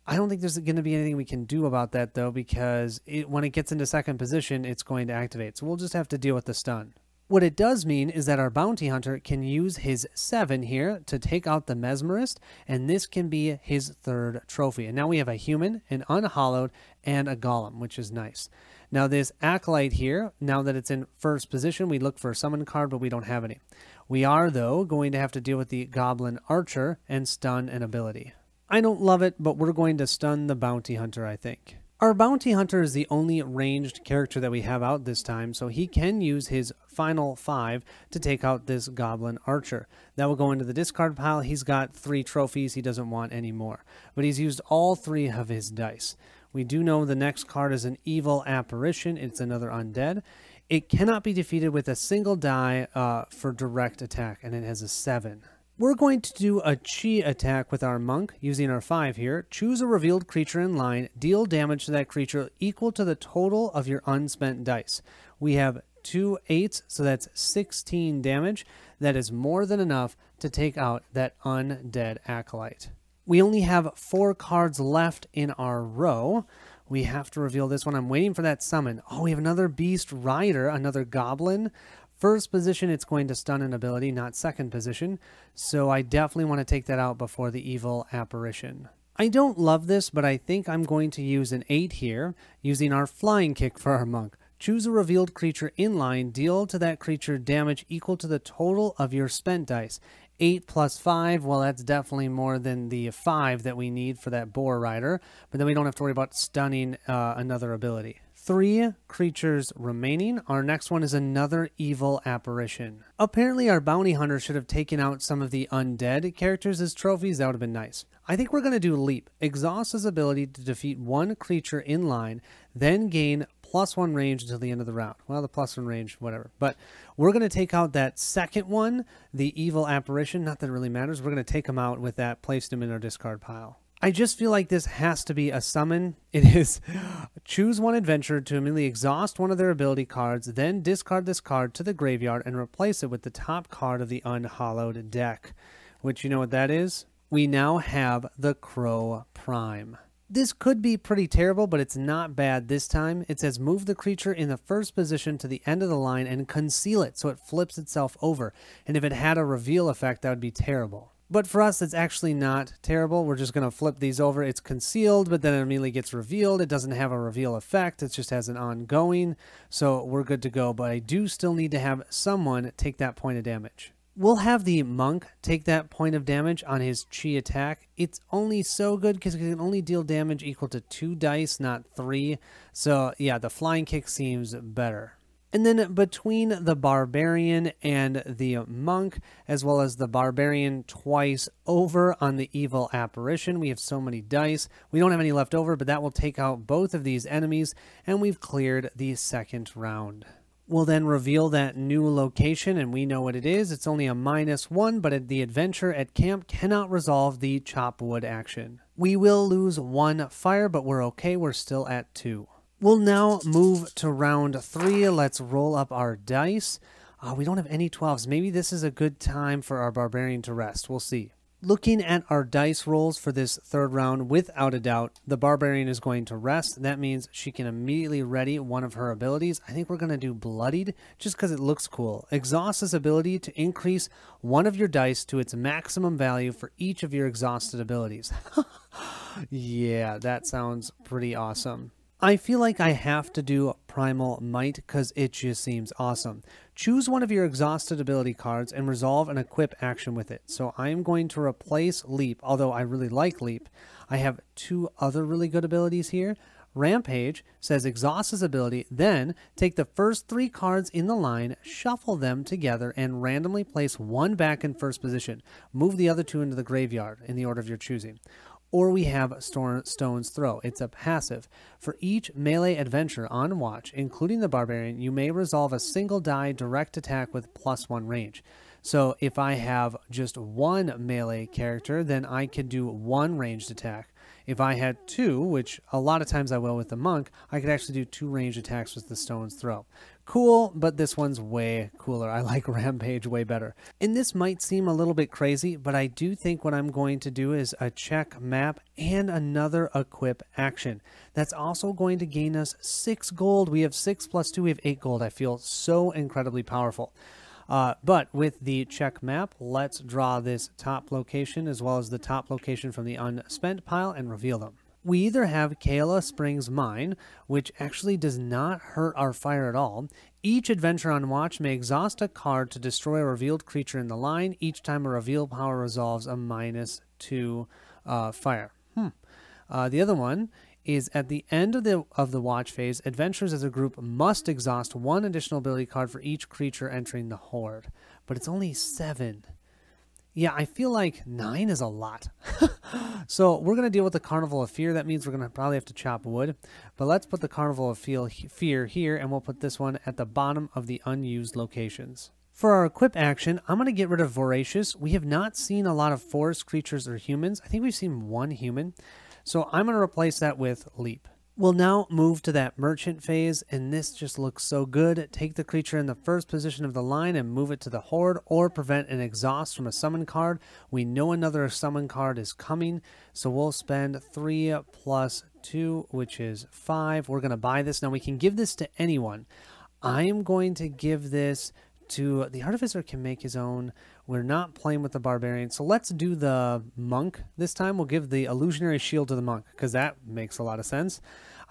I don't think there's going to be anything we can do about that, though, because it, when it gets into second position, it's going to activate. So we'll just have to deal with the stun. What it does mean is that our bounty hunter can use his 7 here to take out the mesmerist, and this can be his third trophy. And now we have a human, an unhallowed, and a golem, which is nice. Now this acolyte here, now that it's in first position, we look for a summon card, but we don't have any. We are, though, going to have to deal with the goblin archer and stun an ability. I don't love it, but we're going to stun the bounty hunter, I think. Our bounty hunter is the only ranged character that we have out this time, so he can use his final five to take out this goblin archer. That will go into the discard pile. He's got three trophies. He doesn't want any more, but he's used all three of his dice. We do know the next card is an evil apparition. It's another undead. It cannot be defeated with a single die uh, for direct attack, and it has a seven. We're going to do a chi attack with our monk using our 5 here. Choose a revealed creature in line. Deal damage to that creature equal to the total of your unspent dice. We have two 8s, so that's 16 damage. That is more than enough to take out that undead acolyte. We only have four cards left in our row. We have to reveal this one. I'm waiting for that summon. Oh, we have another beast rider, another goblin. First position, it's going to stun an ability, not second position. So I definitely want to take that out before the evil apparition. I don't love this, but I think I'm going to use an 8 here, using our flying kick for our monk. Choose a revealed creature in line, deal to that creature damage equal to the total of your spent dice. 8 plus 5, well, that's definitely more than the 5 that we need for that boar rider, but then we don't have to worry about stunning uh, another ability three creatures remaining. Our next one is another evil apparition. Apparently our bounty hunter should have taken out some of the undead characters as trophies. That would have been nice. I think we're going to do Leap. Exhaust his ability to defeat one creature in line, then gain plus one range until the end of the round. Well, the plus one range, whatever. But we're going to take out that second one, the evil apparition. Not that it really matters. We're going to take him out with that, placed him in our discard pile. I just feel like this has to be a summon. It is choose one adventure to immediately exhaust one of their ability cards, then discard this card to the graveyard and replace it with the top card of the unhallowed deck. Which you know what that is? We now have the Crow Prime. This could be pretty terrible, but it's not bad this time. It says move the creature in the first position to the end of the line and conceal it so it flips itself over. And if it had a reveal effect, that would be terrible. But for us, it's actually not terrible. We're just going to flip these over. It's concealed, but then it immediately gets revealed. It doesn't have a reveal effect. It just has an ongoing. So we're good to go. But I do still need to have someone take that point of damage. We'll have the monk take that point of damage on his chi attack. It's only so good because it can only deal damage equal to two dice, not three. So yeah, the flying kick seems better. And then between the barbarian and the monk, as well as the barbarian twice over on the evil apparition, we have so many dice. We don't have any left over, but that will take out both of these enemies, and we've cleared the second round. We'll then reveal that new location, and we know what it is. It's only a minus one, but the adventure at camp cannot resolve the chop wood action. We will lose one fire, but we're okay. We're still at two. We'll now move to round three. Let's roll up our dice. Uh, we don't have any 12s. Maybe this is a good time for our barbarian to rest. We'll see. Looking at our dice rolls for this third round, without a doubt, the barbarian is going to rest. That means she can immediately ready one of her abilities. I think we're going to do bloodied just because it looks cool. Exhaust ability to increase one of your dice to its maximum value for each of your exhausted abilities. yeah, that sounds pretty awesome. I feel like I have to do Primal Might because it just seems awesome. Choose one of your exhausted ability cards and resolve an equip action with it. So I am going to replace Leap, although I really like Leap. I have two other really good abilities here. Rampage says exhaust his ability, then take the first three cards in the line, shuffle them together, and randomly place one back in first position. Move the other two into the graveyard in the order of your choosing. Or we have Stone's Throw. It's a passive. For each melee adventure on watch, including the Barbarian, you may resolve a single die direct attack with plus one range. So if I have just one melee character, then I could do one ranged attack. If I had two, which a lot of times I will with the monk, I could actually do two ranged attacks with the stone's throw. Cool, but this one's way cooler. I like Rampage way better. And this might seem a little bit crazy, but I do think what I'm going to do is a check map and another equip action. That's also going to gain us six gold. We have six plus two, we have eight gold. I feel so incredibly powerful. Uh, but with the check map, let's draw this top location as well as the top location from the unspent pile and reveal them. We either have Kayla Springs Mine, which actually does not hurt our fire at all. Each adventure on watch may exhaust a card to destroy a revealed creature in the line. Each time a reveal power resolves a minus two uh, fire. Hmm. Uh, the other one is at the end of the of the watch phase, adventurers as a group must exhaust one additional ability card for each creature entering the horde. But it's only seven. Yeah, I feel like nine is a lot. so we're going to deal with the Carnival of Fear. That means we're going to probably have to chop wood. But let's put the Carnival of Fear here, and we'll put this one at the bottom of the unused locations. For our equip action, I'm going to get rid of Voracious. We have not seen a lot of forest creatures or humans. I think we've seen one human. So I'm going to replace that with Leap. We'll now move to that merchant phase, and this just looks so good. Take the creature in the first position of the line and move it to the horde, or prevent an exhaust from a summon card. We know another summon card is coming, so we'll spend 3 plus 2, which is 5. We're going to buy this. Now we can give this to anyone. I am going to give this to the artificer can make his own we're not playing with the barbarian so let's do the monk this time we'll give the illusionary shield to the monk because that makes a lot of sense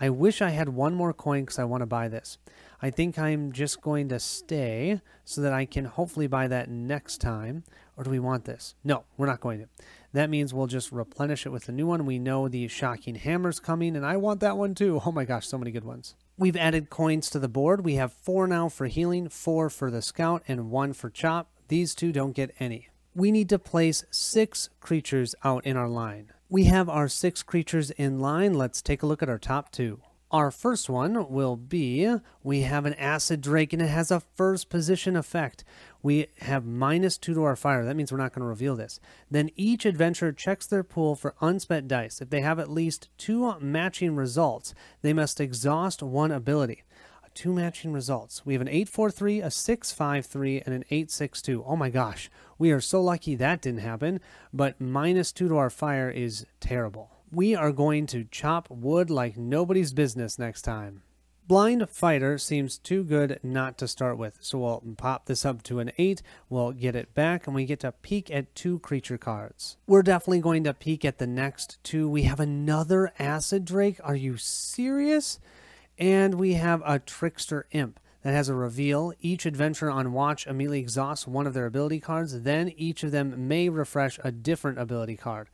i wish i had one more coin because i want to buy this i think i'm just going to stay so that i can hopefully buy that next time or do we want this no we're not going to that means we'll just replenish it with a new one we know the shocking hammer's coming and i want that one too oh my gosh so many good ones We've added coins to the board. We have four now for healing, four for the scout, and one for chop. These two don't get any. We need to place six creatures out in our line. We have our six creatures in line. Let's take a look at our top two. Our first one will be, we have an Acid Drake and it has a first position effect. We have minus two to our fire. That means we're not going to reveal this. Then each adventurer checks their pool for unspent dice. If they have at least two matching results, they must exhaust one ability. Two matching results. We have an 843, a 653, and an 862. Oh my gosh, we are so lucky that didn't happen, but minus two to our fire is terrible we are going to chop wood like nobody's business next time. Blind Fighter seems too good not to start with, so we'll pop this up to an 8, we'll get it back, and we get to peek at two creature cards. We're definitely going to peek at the next two. We have another Acid Drake, are you serious? And we have a Trickster Imp that has a reveal. Each adventurer on watch immediately exhausts one of their ability cards, then each of them may refresh a different ability card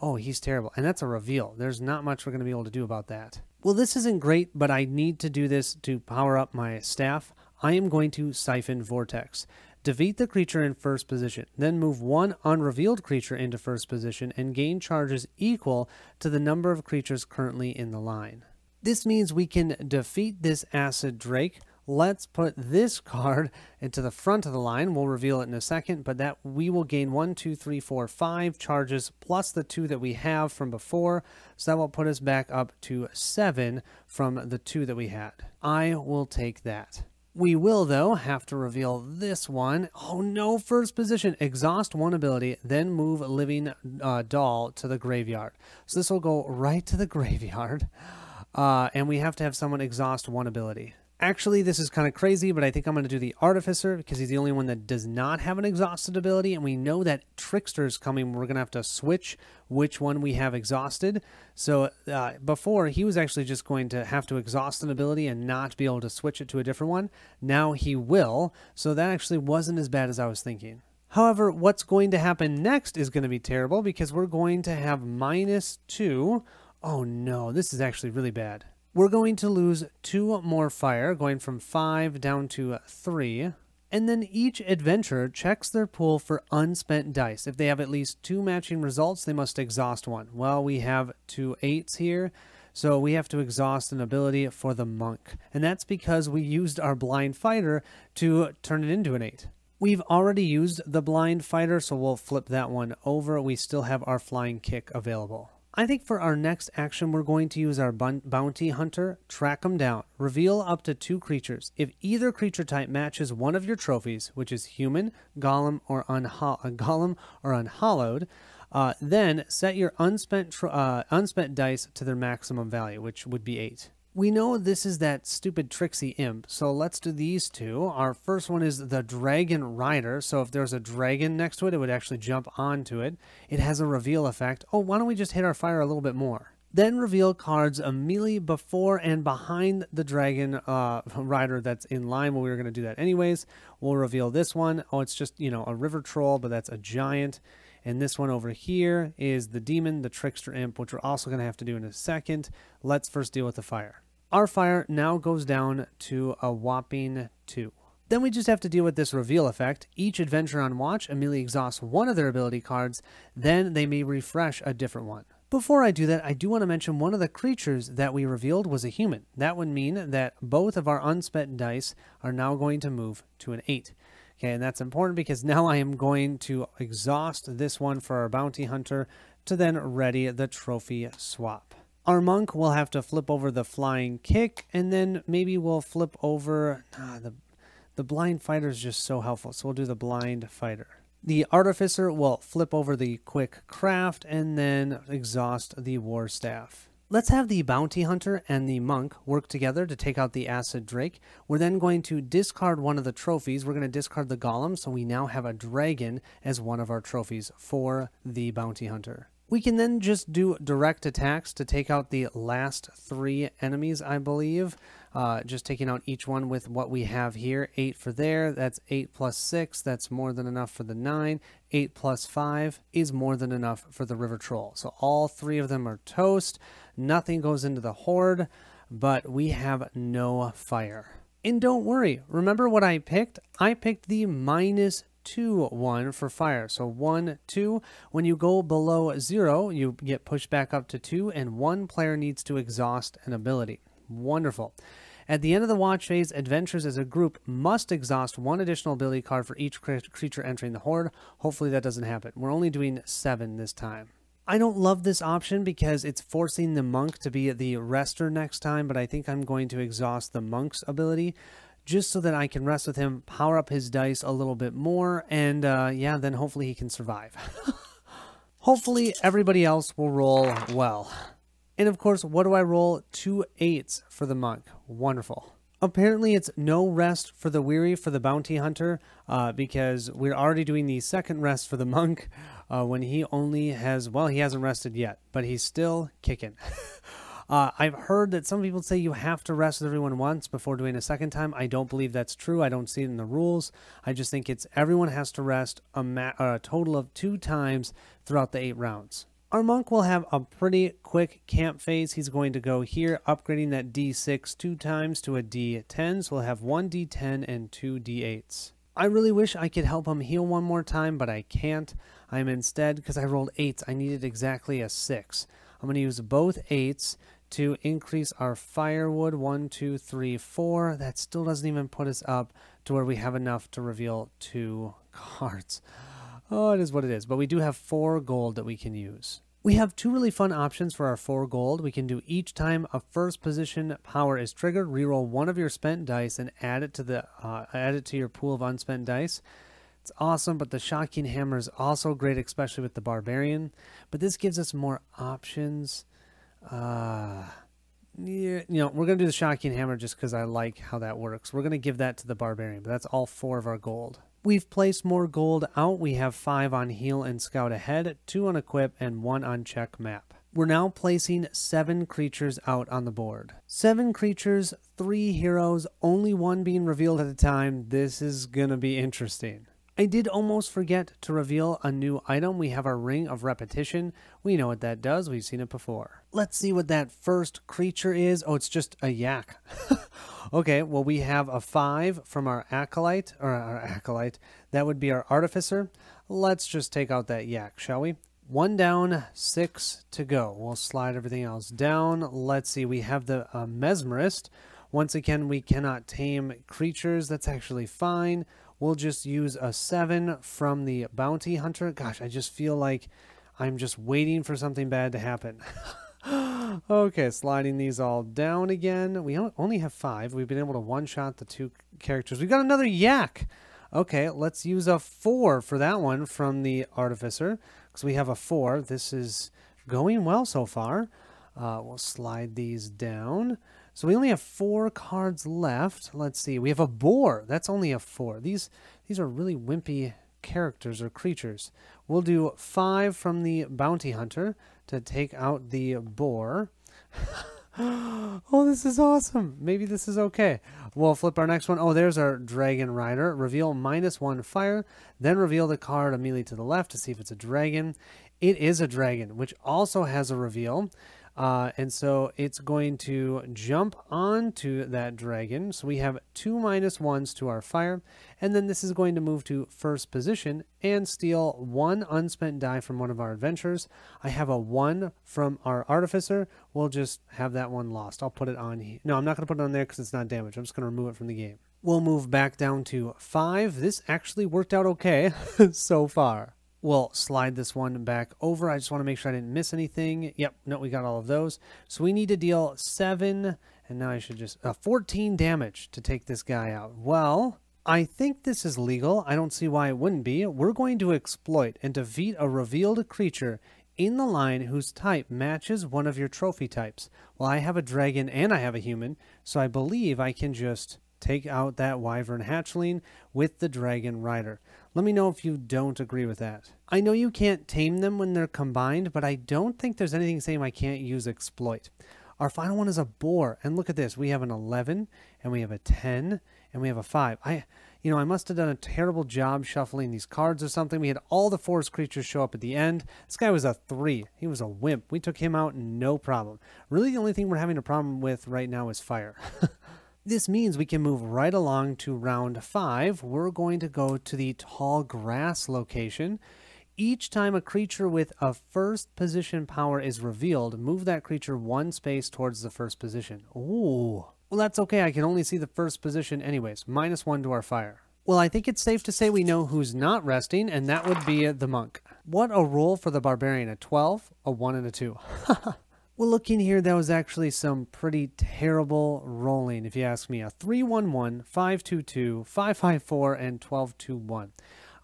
oh, he's terrible. And that's a reveal. There's not much we're going to be able to do about that. Well, this isn't great, but I need to do this to power up my staff. I am going to Siphon Vortex. Defeat the creature in first position, then move one unrevealed creature into first position and gain charges equal to the number of creatures currently in the line. This means we can defeat this Acid Drake, let's put this card into the front of the line. We'll reveal it in a second, but that we will gain one, two, three, four, five charges plus the two that we have from before. So that will put us back up to seven from the two that we had. I will take that. We will, though, have to reveal this one. Oh no, first position. Exhaust one ability, then move Living uh, Doll to the graveyard. So this will go right to the graveyard. Uh, and we have to have someone exhaust one ability. Actually, this is kind of crazy, but I think I'm going to do the Artificer because he's the only one that does not have an exhausted ability, and we know that Trickster is coming. We're going to have to switch which one we have exhausted. So uh, before, he was actually just going to have to exhaust an ability and not be able to switch it to a different one. Now he will, so that actually wasn't as bad as I was thinking. However, what's going to happen next is going to be terrible because we're going to have minus 2. Oh no, this is actually really bad. We're going to lose two more fire, going from five down to uh, three. And then each adventurer checks their pool for unspent dice. If they have at least two matching results, they must exhaust one. Well, we have two eights here, so we have to exhaust an ability for the monk. And that's because we used our blind fighter to turn it into an eight. We've already used the blind fighter, so we'll flip that one over. We still have our flying kick available. I think for our next action, we're going to use our bounty hunter, track them down, reveal up to two creatures. If either creature type matches one of your trophies, which is human, golem, or unho- uh, golem or unhallowed, uh, then set your unspent uh, unspent dice to their maximum value, which would be eight. We know this is that stupid Trixie imp, so let's do these two. Our first one is the Dragon Rider, so if there's a dragon next to it, it would actually jump onto it. It has a reveal effect. Oh, why don't we just hit our fire a little bit more? Then reveal cards immediately before and behind the Dragon uh, Rider that's in line. We were going to do that anyways. We'll reveal this one. Oh, it's just, you know, a River Troll, but that's a giant. And this one over here is the Demon, the Trickster Imp, which we're also going to have to do in a second. Let's first deal with the fire. Our fire now goes down to a whopping 2. Then we just have to deal with this reveal effect. Each adventurer on watch immediately exhausts one of their ability cards, then they may refresh a different one. Before I do that, I do want to mention one of the creatures that we revealed was a human. That would mean that both of our unspent dice are now going to move to an 8. Okay, and that's important because now I am going to exhaust this one for our bounty hunter to then ready the trophy swap. Our monk will have to flip over the flying kick, and then maybe we'll flip over... Ah, the, the blind fighter is just so helpful, so we'll do the blind fighter. The artificer will flip over the quick craft and then exhaust the war staff. Let's have the bounty hunter and the monk work together to take out the acid drake. We're then going to discard one of the trophies. We're going to discard the golem, so we now have a dragon as one of our trophies for the bounty hunter. We can then just do direct attacks to take out the last three enemies, I believe. Uh, just taking out each one with what we have here. 8 for there, that's 8 plus 6, that's more than enough for the 9. 8 plus 5 is more than enough for the River Troll. So all three of them are toast. Nothing goes into the Horde, but we have no fire. And don't worry, remember what I picked? I picked the minus 2, 1 for fire. So 1, 2. When you go below 0, you get pushed back up to 2, and one player needs to exhaust an ability. Wonderful. At the end of the watch phase, adventurers as a group must exhaust one additional ability card for each creature entering the horde. Hopefully that doesn't happen. We're only doing 7 this time. I don't love this option because it's forcing the monk to be the rester next time, but I think I'm going to exhaust the monk's ability just so that I can rest with him, power up his dice a little bit more, and uh, yeah, then hopefully he can survive. hopefully everybody else will roll well. And of course, what do I roll? Two eights for the monk. Wonderful. Apparently, it's no rest for the weary for the bounty hunter uh, because we're already doing the second rest for the monk uh, when he only has, well, he hasn't rested yet, but he's still kicking. Uh, I've heard that some people say you have to rest with everyone once before doing a second time. I don't believe that's true. I don't see it in the rules. I just think it's everyone has to rest a, a total of two times throughout the eight rounds. Our monk will have a pretty quick camp phase. He's going to go here, upgrading that D6 two times to a D10. So we'll have one D10 and two D8s. I really wish I could help him heal one more time, but I can't. I'm instead, because I rolled 8s, I needed exactly a 6. I'm going to use both 8s to increase our firewood. One, two, three, four. That still doesn't even put us up to where we have enough to reveal two cards. Oh, it is what it is. But we do have four gold that we can use. We have two really fun options for our four gold. We can do each time a first position power is triggered, reroll one of your spent dice and add it to the uh, add it to your pool of unspent dice. It's awesome, but the shocking hammer is also great, especially with the barbarian. But this gives us more options. Uh, yeah, you know, we're going to do the Shocking Hammer just because I like how that works. We're going to give that to the Barbarian, but that's all four of our gold. We've placed more gold out. We have five on Heal and Scout ahead, two on Equip, and one on Check Map. We're now placing seven creatures out on the board. Seven creatures, three heroes, only one being revealed at a time. This is going to be interesting. I did almost forget to reveal a new item. We have our Ring of Repetition. We know what that does. We've seen it before. Let's see what that first creature is. Oh, it's just a yak. okay, well, we have a 5 from our Acolyte, or our Acolyte. That would be our Artificer. Let's just take out that yak, shall we? One down, six to go. We'll slide everything else down. Let's see, we have the uh, Mesmerist. Once again, we cannot tame creatures. That's actually fine. We'll just use a 7 from the Bounty Hunter. Gosh, I just feel like I'm just waiting for something bad to happen. okay, sliding these all down again. We only have 5. We've been able to one-shot the two characters. We've got another Yak. Okay, let's use a 4 for that one from the Artificer. Because we have a 4. This is going well so far. Uh, we'll slide these down. So we only have four cards left. Let's see. We have a boar. That's only a four. These these are really wimpy characters or creatures. We'll do five from the bounty hunter to take out the boar. oh, this is awesome. Maybe this is okay. We'll flip our next one. Oh, there's our dragon rider. Reveal minus one fire. Then reveal the card immediately to the left to see if it's a dragon. It is a dragon, which also has a reveal. Uh, and so it's going to jump onto that dragon. So we have two minus ones to our fire. And then this is going to move to first position and steal one unspent die from one of our adventurers. I have a one from our artificer. We'll just have that one lost. I'll put it on. Here. No, I'm not going to put it on there because it's not damaged. I'm just going to remove it from the game. We'll move back down to five. This actually worked out okay so far. We'll slide this one back over. I just want to make sure I didn't miss anything. Yep, no, we got all of those. So we need to deal 7, and now I should just... Uh, 14 damage to take this guy out. Well, I think this is legal. I don't see why it wouldn't be. We're going to exploit and defeat a revealed creature in the line whose type matches one of your trophy types. Well, I have a dragon and I have a human, so I believe I can just take out that wyvern hatchling with the dragon rider. Let me know if you don't agree with that. I know you can't tame them when they're combined, but I don't think there's anything saying I can't use exploit. Our final one is a boar, and look at this. We have an 11, and we have a 10, and we have a 5. I, you know, I must have done a terrible job shuffling these cards or something. We had all the forest creatures show up at the end. This guy was a 3. He was a wimp. We took him out no problem. Really, the only thing we're having a problem with right now is fire. This means we can move right along to round five. We're going to go to the tall grass location. Each time a creature with a first position power is revealed, move that creature one space towards the first position. Ooh. Well, that's okay. I can only see the first position anyways. Minus one to our fire. Well, I think it's safe to say we know who's not resting, and that would be the monk. What a roll for the barbarian. A 12, a 1, and a 2. Well, looking here, that was actually some pretty terrible rolling, if you ask me. A 311, 522, 554, and 1221.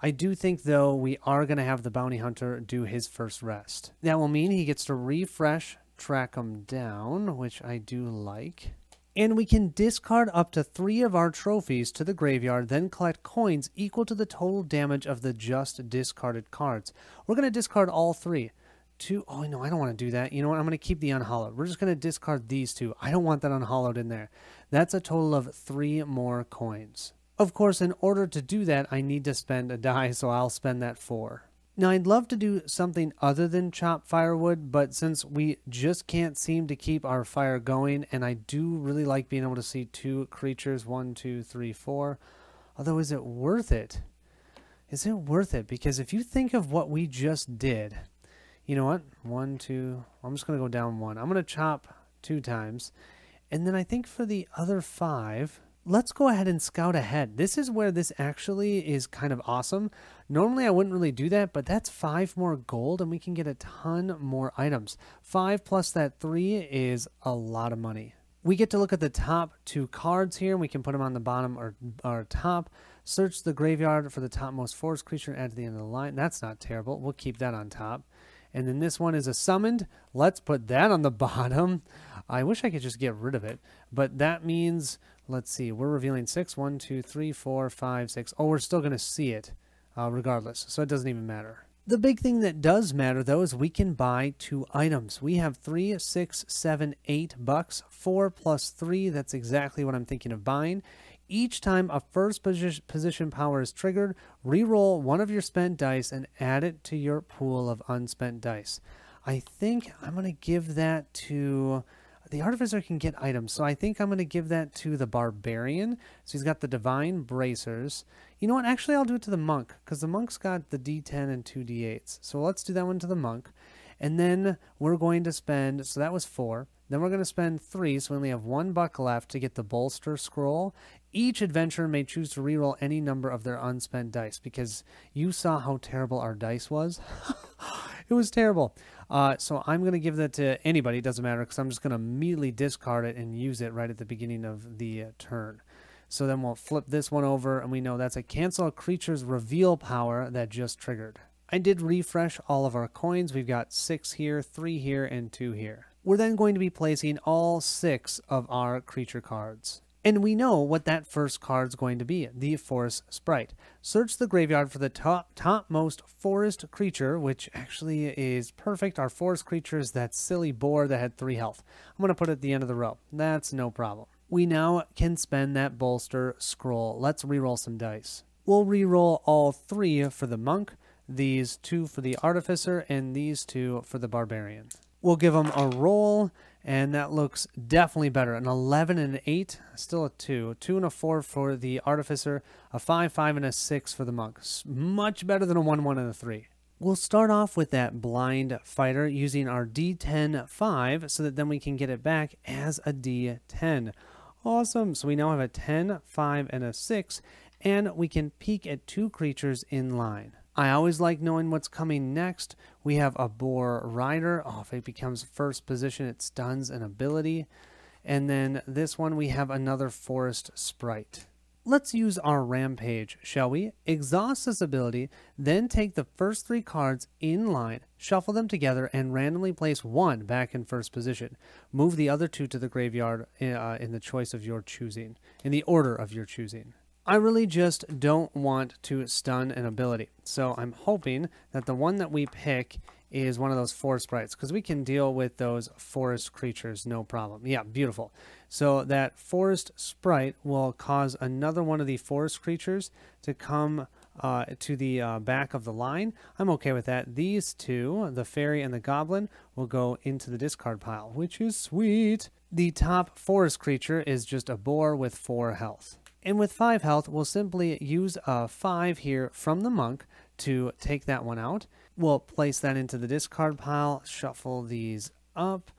I do think, though, we are going to have the bounty hunter do his first rest. That will mean he gets to refresh, track him down, which I do like. And we can discard up to three of our trophies to the graveyard, then collect coins equal to the total damage of the just discarded cards. We're going to discard all three two. Oh, no, I don't want to do that. You know what? I'm going to keep the unhallowed. We're just going to discard these two. I don't want that unhallowed in there. That's a total of three more coins. Of course, in order to do that, I need to spend a die, so I'll spend that four. Now, I'd love to do something other than chop firewood, but since we just can't seem to keep our fire going, and I do really like being able to see two creatures, one, two, three, four. Although, is it worth it? Is it worth it? Because if you think of what we just did, you know what? One, two, I'm just going to go down one. I'm going to chop two times. And then I think for the other five, let's go ahead and scout ahead. This is where this actually is kind of awesome. Normally I wouldn't really do that, but that's five more gold and we can get a ton more items. Five plus that three is a lot of money. We get to look at the top two cards here. And we can put them on the bottom or, or top. Search the graveyard for the topmost forest creature, and add to the end of the line. That's not terrible. We'll keep that on top. And then this one is a summoned. Let's put that on the bottom. I wish I could just get rid of it. But that means, let's see, we're revealing six. One, two, three, four, five, six. Oh, we're still going to see it uh, regardless. So it doesn't even matter. The big thing that does matter, though, is we can buy two items. We have three, six, seven, eight bucks. Four plus three, that's exactly what I'm thinking of buying. Each time a first position power is triggered, re-roll one of your spent dice and add it to your pool of unspent dice. I think I'm going to give that to the artificer can get items, so I think I'm going to give that to the barbarian. So he's got the divine bracers. You know what? Actually, I'll do it to the monk because the monk's got the d10 and two d8s. So let's do that one to the monk. And then we're going to spend, so that was four. Then we're going to spend three, so we only have one buck left to get the bolster scroll. Each adventurer may choose to reroll any number of their unspent dice because you saw how terrible our dice was. it was terrible. Uh, so I'm going to give that to anybody. It doesn't matter because I'm just going to immediately discard it and use it right at the beginning of the uh, turn. So then we'll flip this one over and we know that's a cancel creature's reveal power that just triggered. I did refresh all of our coins. We've got six here, three here, and two here. We're then going to be placing all six of our creature cards. And we know what that first card is going to be, the Forest Sprite. Search the graveyard for the top topmost forest creature, which actually is perfect. Our forest creature is that silly boar that had three health. I'm going to put it at the end of the row. That's no problem. We now can spend that bolster scroll. Let's reroll some dice. We'll reroll all three for the monk, these two for the artificer, and these two for the barbarian. We'll give them a roll, and that looks definitely better. An 11 and an 8, still a 2. 2 and a 4 for the artificer, a 5, 5, and a 6 for the monk. Much better than a 1, 1, and a 3. We'll start off with that blind fighter using our D10 5 so that then we can get it back as a D10. Awesome. So we now have a 10, 5, and a 6, and we can peek at two creatures in line. I always like knowing what's coming next. We have a Boar Rider. Oh, if it becomes first position, it stuns an ability. And then this one, we have another Forest Sprite. Let's use our Rampage, shall we? Exhaust this ability, then take the first three cards in line, shuffle them together, and randomly place one back in first position. Move the other two to the graveyard uh, in the choice of your choosing, in the order of your choosing. I really just don't want to stun an ability. So I'm hoping that the one that we pick is one of those forest sprites because we can deal with those forest creatures no problem. Yeah, beautiful. So that forest sprite will cause another one of the forest creatures to come uh, to the uh, back of the line. I'm okay with that. These two, the fairy and the goblin, will go into the discard pile, which is sweet. The top forest creature is just a boar with four health. And with 5 health, we'll simply use a 5 here from the monk to take that one out. We'll place that into the discard pile, shuffle these up,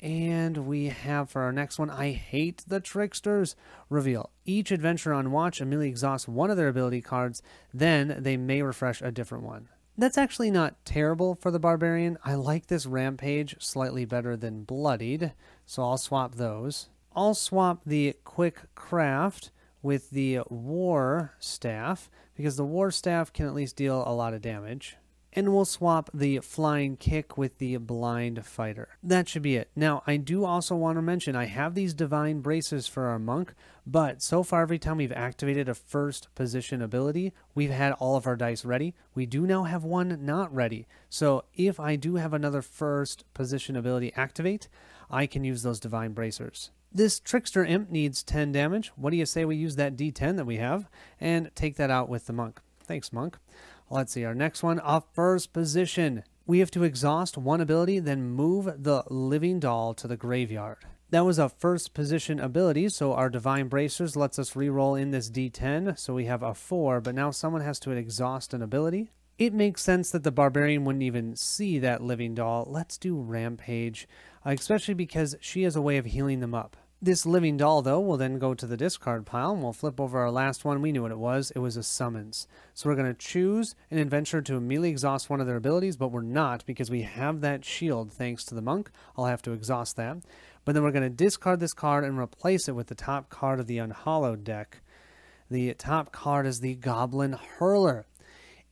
and we have for our next one, I hate the tricksters. Reveal. Each adventurer on watch immediately exhausts one of their ability cards, then they may refresh a different one. That's actually not terrible for the barbarian. I like this rampage slightly better than bloodied, so I'll swap those. I'll swap the quick craft with the War Staff, because the War Staff can at least deal a lot of damage. And we'll swap the Flying Kick with the Blind Fighter. That should be it. Now, I do also want to mention I have these Divine Bracers for our Monk, but so far every time we've activated a first position ability, we've had all of our dice ready. We do now have one not ready. So if I do have another first position ability activate, I can use those Divine Bracers. This Trickster Imp needs 10 damage. What do you say we use that d10 that we have and take that out with the Monk? Thanks, Monk. Let's see, our next one, off first position. We have to exhaust one ability, then move the Living Doll to the graveyard. That was a first position ability, so our Divine Bracers lets us re-roll in this d10, so we have a 4, but now someone has to exhaust an ability. It makes sense that the Barbarian wouldn't even see that Living Doll. Let's do Rampage, uh, especially because she has a way of healing them up. This living doll, though, will then go to the discard pile, and we'll flip over our last one. We knew what it was. It was a summons. So we're going to choose an adventurer to immediately exhaust one of their abilities, but we're not because we have that shield thanks to the monk. I'll have to exhaust that. But then we're going to discard this card and replace it with the top card of the Unhallowed deck. The top card is the Goblin Hurler.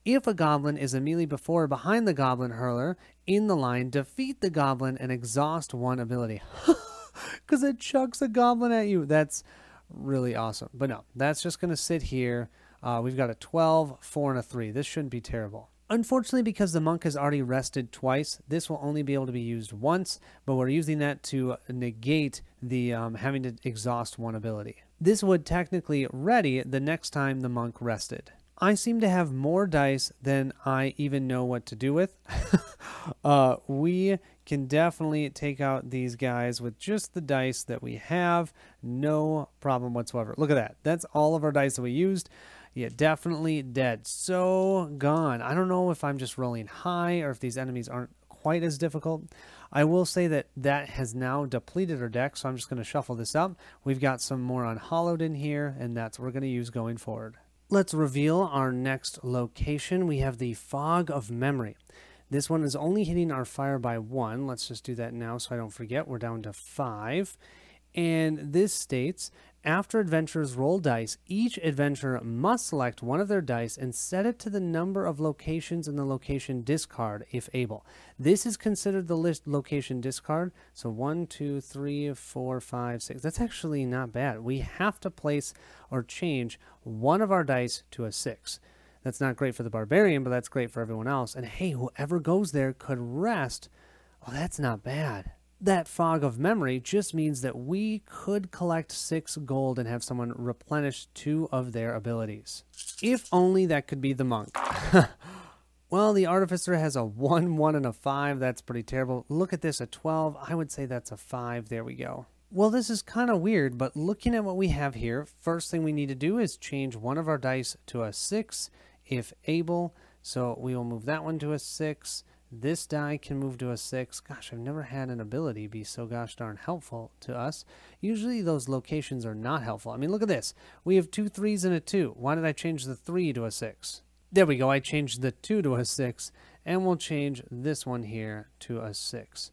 If a goblin is immediately before or behind the Goblin Hurler in the line, defeat the goblin and exhaust one ability. because it chucks a goblin at you. That's really awesome. But no, that's just going to sit here. Uh, we've got a 12, 4, and a 3. This shouldn't be terrible. Unfortunately, because the monk has already rested twice, this will only be able to be used once, but we're using that to negate the um, having to exhaust one ability. This would technically ready the next time the monk rested. I seem to have more dice than I even know what to do with. uh, we can definitely take out these guys with just the dice that we have. No problem whatsoever. Look at that. That's all of our dice that we used. Yeah, definitely dead. So gone. I don't know if I'm just rolling high or if these enemies aren't quite as difficult. I will say that that has now depleted our deck, so I'm just going to shuffle this up. We've got some more unhallowed in here, and that's what we're going to use going forward. Let's reveal our next location. We have the Fog of Memory. This one is only hitting our fire by one. Let's just do that now so I don't forget. We're down to five. And this states after adventurers roll dice, each adventurer must select one of their dice and set it to the number of locations in the location discard if able. This is considered the list location discard. So one, two, three, four, five, six. That's actually not bad. We have to place or change one of our dice to a six. That's not great for the barbarian, but that's great for everyone else. And hey, whoever goes there could rest. Oh, that's not bad that fog of memory just means that we could collect six gold and have someone replenish two of their abilities. If only that could be the monk. well, the artificer has a 1, 1, and a 5. That's pretty terrible. Look at this, a 12. I would say that's a 5. There we go. Well, this is kind of weird, but looking at what we have here, first thing we need to do is change one of our dice to a 6 if able. So we will move that one to a 6 this die can move to a 6. Gosh, I've never had an ability be so gosh darn helpful to us. Usually those locations are not helpful. I mean, look at this. We have two 3s and a 2. Why did I change the 3 to a 6? There we go. I changed the 2 to a 6. And we'll change this one here to a 6.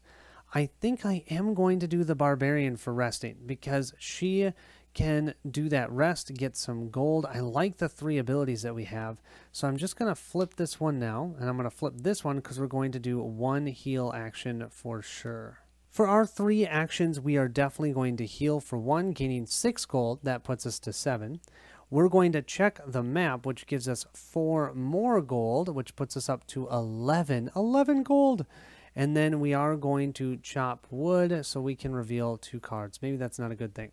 I think I am going to do the Barbarian for resting because she can do that rest, get some gold. I like the three abilities that we have. So I'm just going to flip this one now, and I'm going to flip this one because we're going to do one heal action for sure. For our three actions, we are definitely going to heal for one, gaining six gold. That puts us to seven. We're going to check the map, which gives us four more gold, which puts us up to 11. 11 gold! And then we are going to chop wood so we can reveal two cards. Maybe that's not a good thing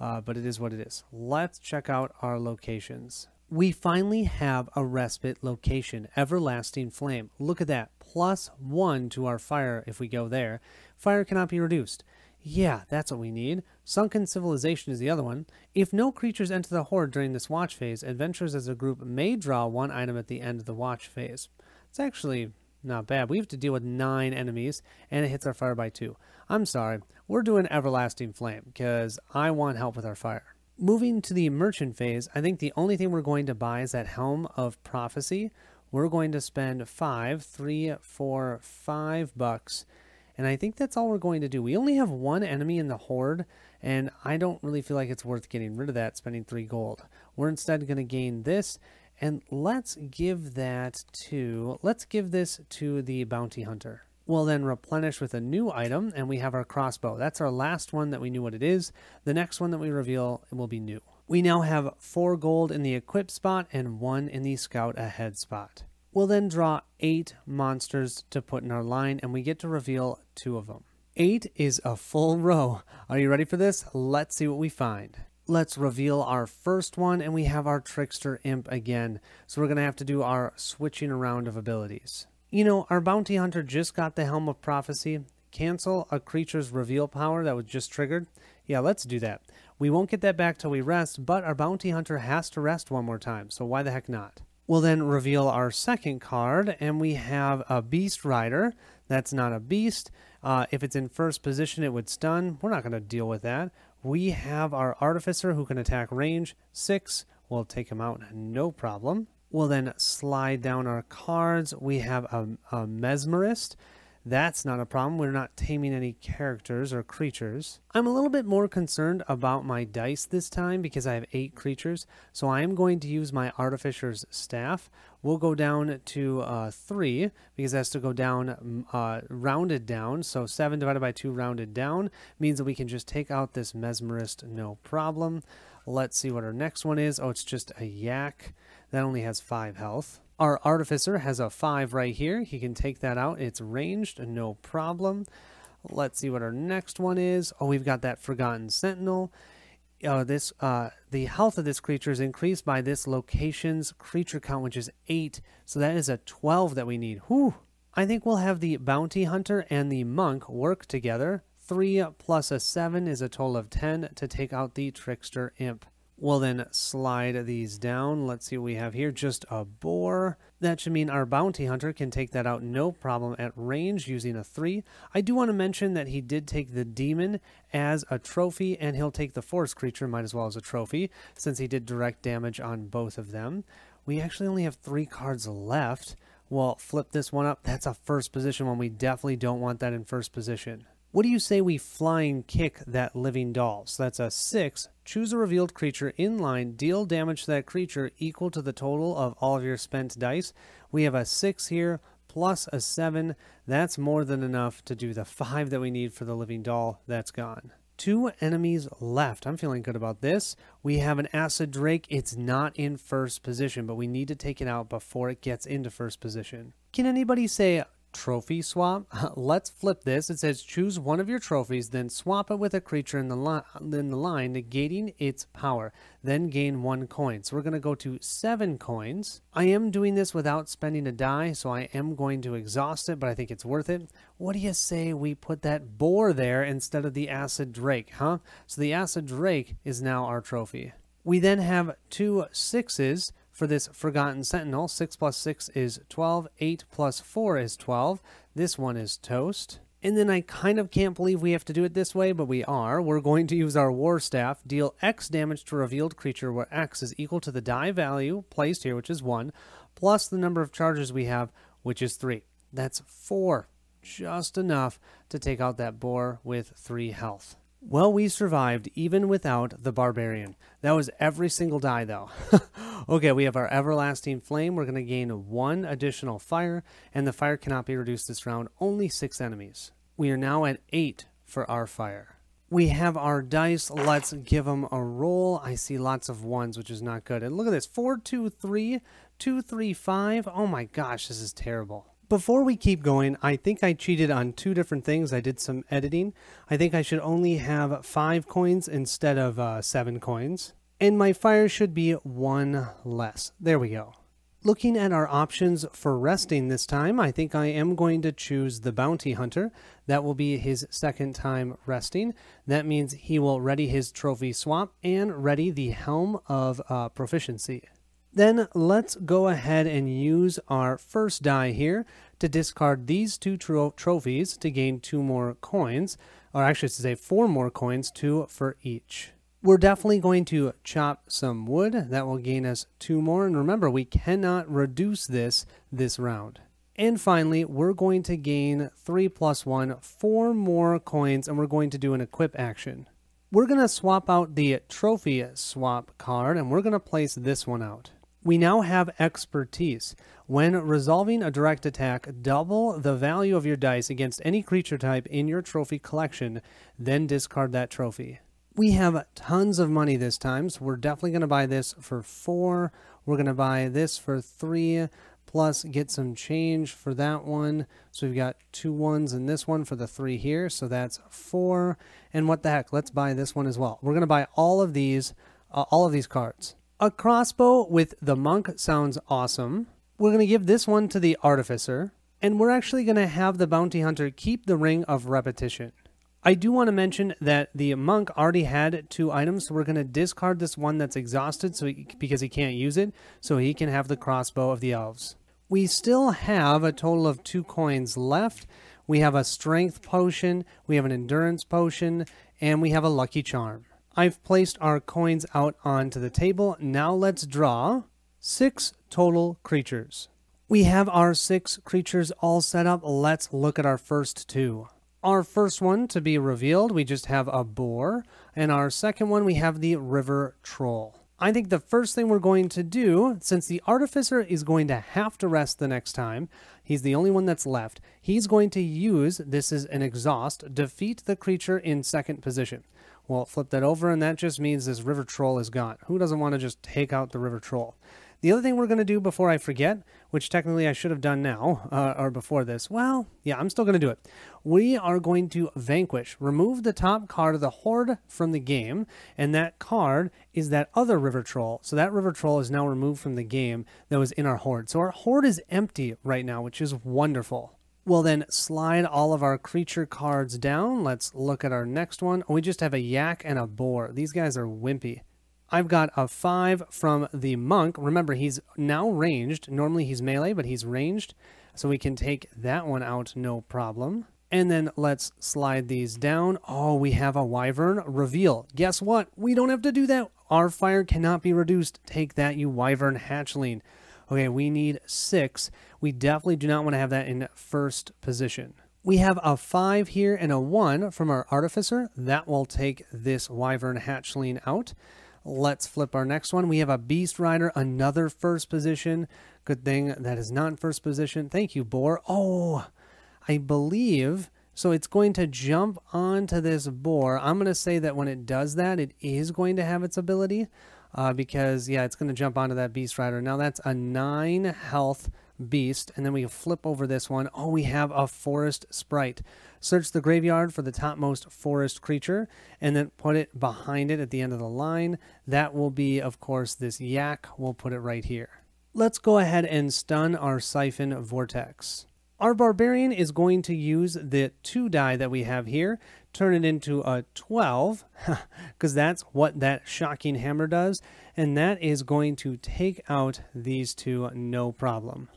uh, but it is what it is. Let's check out our locations. We finally have a respite location, Everlasting Flame. Look at that, plus one to our fire if we go there. Fire cannot be reduced. Yeah, that's what we need. Sunken Civilization is the other one. If no creatures enter the Horde during this watch phase, adventurers as a group may draw one item at the end of the watch phase. It's actually not bad. We have to deal with nine enemies, and it hits our fire by two. I'm sorry. We're doing Everlasting Flame, because I want help with our fire. Moving to the merchant phase, I think the only thing we're going to buy is that Helm of Prophecy. We're going to spend five, three, four, five bucks. And I think that's all we're going to do. We only have one enemy in the Horde, and I don't really feel like it's worth getting rid of that, spending three gold. We're instead going to gain this, and let's give that to, let's give this to the bounty hunter. We'll then replenish with a new item, and we have our crossbow. That's our last one that we knew what it is. The next one that we reveal will be new. We now have four gold in the equip spot and one in the scout ahead spot. We'll then draw eight monsters to put in our line, and we get to reveal two of them. Eight is a full row. Are you ready for this? Let's see what we find let's reveal our first one and we have our trickster imp again so we're going to have to do our switching around of abilities you know our bounty hunter just got the helm of prophecy cancel a creature's reveal power that was just triggered yeah let's do that we won't get that back till we rest but our bounty hunter has to rest one more time so why the heck not We'll then reveal our second card, and we have a Beast Rider. That's not a beast. Uh, if it's in first position, it would stun. We're not going to deal with that. We have our Artificer who can attack range. Six. We'll take him out, no problem. We'll then slide down our cards. We have a, a Mesmerist. That's not a problem. We're not taming any characters or creatures. I'm a little bit more concerned about my dice this time because I have eight creatures. So I am going to use my Artificer's Staff. We'll go down to uh, three because it has to go down uh, rounded down. So seven divided by two rounded down means that we can just take out this Mesmerist no problem. Let's see what our next one is. Oh, it's just a Yak. That only has five health. Our Artificer has a 5 right here. He can take that out. It's ranged, no problem. Let's see what our next one is. Oh, we've got that Forgotten Sentinel. uh, this uh, the health of this creature is increased by this location's creature count, which is eight. So that is a twelve that we need. Whew. I think we'll have the bounty hunter and the monk work together. Three plus a seven is a total of ten to take out the trickster imp. We'll then slide these down. Let's see what we have here. Just a boar. That should mean our bounty hunter can take that out no problem at range using a 3. I do want to mention that he did take the demon as a trophy, and he'll take the forest creature might as well as a trophy, since he did direct damage on both of them. We actually only have three cards left. We'll flip this one up. That's a first position one. We definitely don't want that in first position. What do you say we flying kick that living doll? So that's a 6. Choose a revealed creature in line. Deal damage to that creature equal to the total of all of your spent dice. We have a 6 here plus a 7. That's more than enough to do the 5 that we need for the living doll. That's gone. Two enemies left. I'm feeling good about this. We have an Acid Drake. It's not in first position, but we need to take it out before it gets into first position. Can anybody say trophy swap. Let's flip this. It says choose one of your trophies, then swap it with a creature in the, in the line, negating its power. Then gain one coin. So we're going to go to seven coins. I am doing this without spending a die, so I am going to exhaust it, but I think it's worth it. What do you say we put that boar there instead of the acid drake, huh? So the acid drake is now our trophy. We then have two sixes for this Forgotten Sentinel. 6 plus 6 is 12. 8 plus 4 is 12. This one is toast. And then I kind of can't believe we have to do it this way, but we are. We're going to use our War Staff, deal X damage to revealed creature where X is equal to the die value placed here, which is 1, plus the number of charges we have, which is 3. That's 4. Just enough to take out that boar with 3 health. Well, we survived even without the barbarian. That was every single die, though. okay, we have our everlasting flame. We're going to gain one additional fire, and the fire cannot be reduced this round. Only six enemies. We are now at eight for our fire. We have our dice. Let's give them a roll. I see lots of ones, which is not good. And look at this. Four, two, three, two, three, five. Oh my gosh, this is terrible. Before we keep going, I think I cheated on two different things. I did some editing. I think I should only have five coins instead of uh, seven coins. And my fire should be one less. There we go. Looking at our options for resting this time, I think I am going to choose the Bounty Hunter. That will be his second time resting. That means he will ready his trophy swap and ready the Helm of uh, Proficiency. Then let's go ahead and use our first die here to discard these two tro trophies to gain two more coins, or actually to say four more coins, two for each. We're definitely going to chop some wood. That will gain us two more. And remember, we cannot reduce this this round. And finally, we're going to gain three plus one, four more coins, and we're going to do an equip action. We're going to swap out the trophy swap card, and we're going to place this one out. We now have expertise. When resolving a direct attack, double the value of your dice against any creature type in your trophy collection, then discard that trophy. We have tons of money this time, so we're definitely going to buy this for four. We're going to buy this for three, plus get some change for that one. So we've got two ones and this one for the three here, so that's four. And what the heck, let's buy this one as well. We're going to buy all of these, uh, all of these cards. A crossbow with the monk sounds awesome. We're going to give this one to the artificer, and we're actually going to have the bounty hunter keep the ring of repetition. I do want to mention that the monk already had two items, so we're going to discard this one that's exhausted so he, because he can't use it, so he can have the crossbow of the elves. We still have a total of two coins left. We have a strength potion, we have an endurance potion, and we have a lucky charm. I've placed our coins out onto the table. Now let's draw six total creatures. We have our six creatures all set up. Let's look at our first two. Our first one to be revealed, we just have a boar. And our second one, we have the river troll. I think the first thing we're going to do, since the artificer is going to have to rest the next time, he's the only one that's left, he's going to use, this is an exhaust, defeat the creature in second position. Well, flip that over, and that just means this river troll is gone. Who doesn't want to just take out the river troll? The other thing we're going to do before I forget, which technically I should have done now uh, or before this, well, yeah, I'm still going to do it. We are going to vanquish, remove the top card of the Horde from the game, and that card is that other River Troll. So that River Troll is now removed from the game that was in our Horde. So our Horde is empty right now, which is wonderful. We'll then slide all of our creature cards down. Let's look at our next one. We just have a yak and a boar. These guys are wimpy. I've got a 5 from the monk. Remember, he's now ranged. Normally he's melee, but he's ranged. So we can take that one out, no problem. And then let's slide these down. Oh, we have a wyvern reveal. Guess what? We don't have to do that. Our fire cannot be reduced. Take that, you wyvern hatchling. Okay, we need six. We definitely do not want to have that in first position. We have a 5 here and a 1 from our Artificer. That will take this Wyvern Hatchling out. Let's flip our next one. We have a Beast Rider, another first position. Good thing that is not first position. Thank you, Boar. Oh, I believe... So it's going to jump onto this boar. I'm going to say that when it does that, it is going to have its ability uh, because, yeah, it's going to jump onto that Beast Rider. Now that's a 9 health beast, and then we flip over this one. Oh, we have a forest sprite. Search the graveyard for the topmost forest creature, and then put it behind it at the end of the line. That will be, of course, this yak. We'll put it right here. Let's go ahead and stun our Siphon Vortex. Our Barbarian is going to use the 2 die that we have here, turn it into a 12, because that's what that Shocking Hammer does, and that is going to take out these two no problem.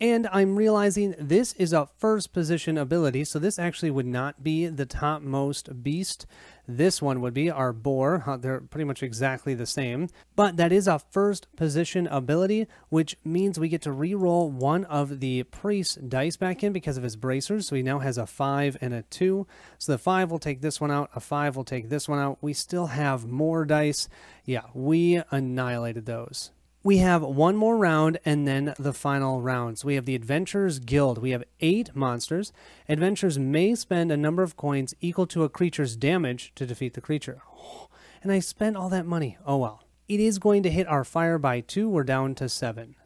And I'm realizing this is a first position ability, so this actually would not be the topmost beast. This one would be our boar. They're pretty much exactly the same. But that is a first position ability, which means we get to re-roll one of the priest dice back in because of his bracers. So he now has a 5 and a 2. So the 5 will take this one out, a 5 will take this one out. We still have more dice. Yeah, we annihilated those we have one more round and then the final round. So we have the Adventurers Guild. We have eight monsters. Adventurers may spend a number of coins equal to a creature's damage to defeat the creature. Oh, and I spent all that money. Oh well. It is going to hit our fire by two. We're down to seven.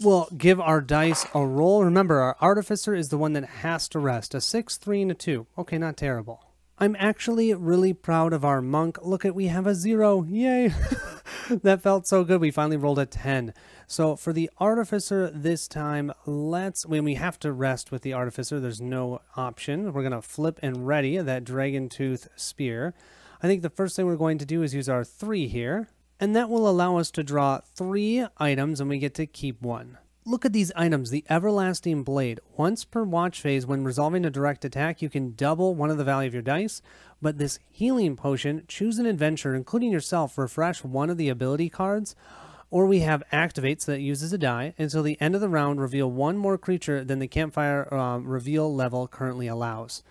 We'll give our dice a roll. Remember, our Artificer is the one that has to rest. A six, three, and a two. Okay, not terrible. I'm actually really proud of our monk. Look at, we have a zero. Yay. that felt so good. We finally rolled a 10. So for the artificer this time, let's, when we have to rest with the artificer, there's no option. We're going to flip and ready that dragon tooth spear. I think the first thing we're going to do is use our three here. And that will allow us to draw three items and we get to keep one. Look at these items. The Everlasting Blade. Once per watch phase, when resolving a direct attack, you can double one of the value of your dice. But this Healing Potion, choose an adventure, including yourself, refresh one of the ability cards. Or we have Activate, so that uses a die. Until the end of the round, reveal one more creature than the campfire um, reveal level currently allows.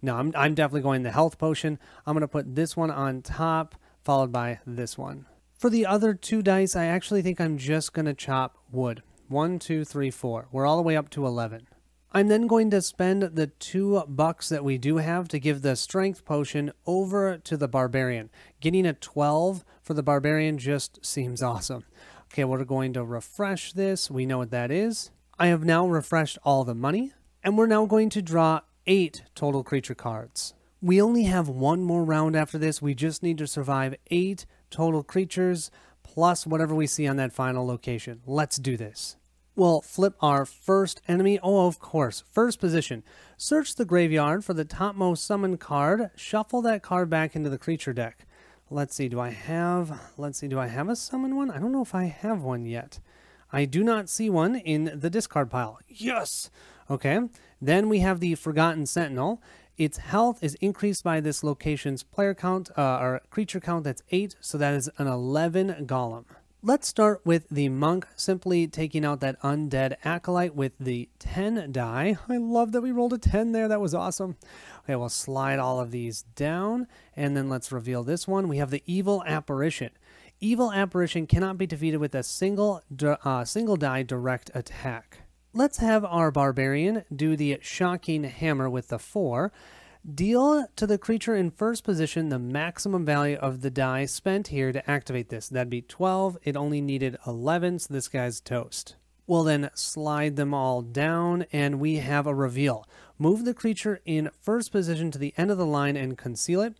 Now, I'm, I'm definitely going the Health Potion. I'm going to put this one on top, followed by this one. For the other two dice, I actually think I'm just going to chop wood. One, two, three, four. We're all the way up to 11. I'm then going to spend the two bucks that we do have to give the strength potion over to the barbarian. Getting a 12 for the barbarian just seems awesome. Okay, we're going to refresh this. We know what that is. I have now refreshed all the money, and we're now going to draw eight total creature cards. We only have one more round after this. We just need to survive eight total creatures plus whatever we see on that final location. Let's do this. We'll flip our first enemy. Oh, of course. First position. Search the graveyard for the topmost summon card. Shuffle that card back into the creature deck. Let's see, do I have, let's see, do I have a summon one? I don't know if I have one yet. I do not see one in the discard pile. Yes! Okay, then we have the Forgotten Sentinel. Its health is increased by this location's player count, uh, or creature count, that's 8, so that is an 11 golem. Let's start with the monk, simply taking out that undead acolyte with the 10 die. I love that we rolled a 10 there, that was awesome. Okay, we'll slide all of these down, and then let's reveal this one. We have the evil apparition. Evil apparition cannot be defeated with a single, uh, single die direct attack. Let's have our barbarian do the shocking hammer with the four. Deal to the creature in first position the maximum value of the die spent here to activate this. That'd be 12. It only needed 11, so this guy's toast. We'll then slide them all down, and we have a reveal. Move the creature in first position to the end of the line and conceal it.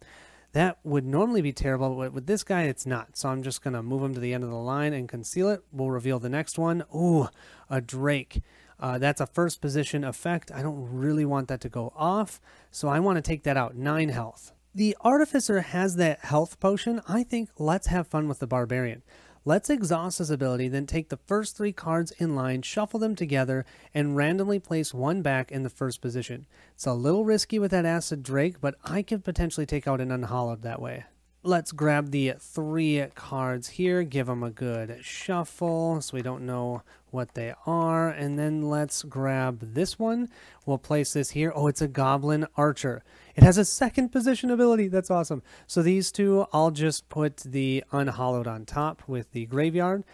That would normally be terrible, but with this guy, it's not. So I'm just going to move him to the end of the line and conceal it. We'll reveal the next one. Ooh, a Drake. Uh, that's a first position effect. I don't really want that to go off, so I want to take that out. 9 health. The Artificer has that health potion. I think let's have fun with the Barbarian. Let's exhaust his ability, then take the first three cards in line, shuffle them together, and randomly place one back in the first position. It's a little risky with that Acid Drake, but I could potentially take out an Unhallowed that way. Let's grab the three cards here, give them a good shuffle so we don't know what they are, and then let's grab this one. We'll place this here. Oh, it's a Goblin Archer. It has a second position ability. That's awesome. So these two, I'll just put the Unhallowed on top with the Graveyard.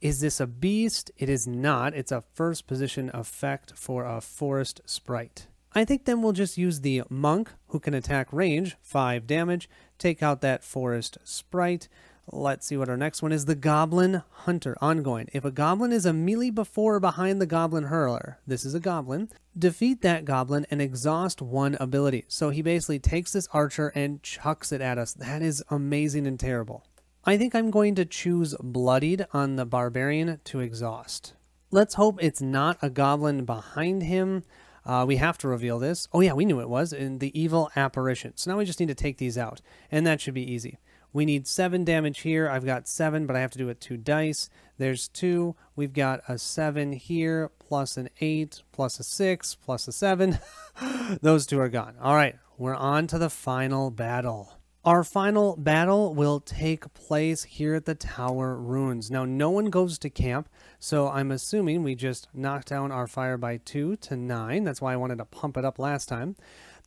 Is this a beast? It is not. It's a first position effect for a Forest Sprite. I think then we'll just use the Monk, who can attack range, 5 damage, take out that Forest Sprite. Let's see what our next one is. The Goblin Hunter, ongoing. If a goblin is immediately before or behind the Goblin Hurler, this is a goblin, defeat that goblin and exhaust one ability. So he basically takes this archer and chucks it at us. That is amazing and terrible. I think I'm going to choose Bloodied on the Barbarian to exhaust. Let's hope it's not a goblin behind him. Uh, we have to reveal this. Oh yeah, we knew it was in the evil apparition. So now we just need to take these out, and that should be easy. We need seven damage here. I've got seven, but I have to do it two dice. There's two. We've got a seven here, plus an eight, plus a six, plus a seven. Those two are gone. All right, we're on to the final battle. Our final battle will take place here at the Tower Ruins. Now, no one goes to camp, so I'm assuming we just knocked down our fire by 2 to 9. That's why I wanted to pump it up last time.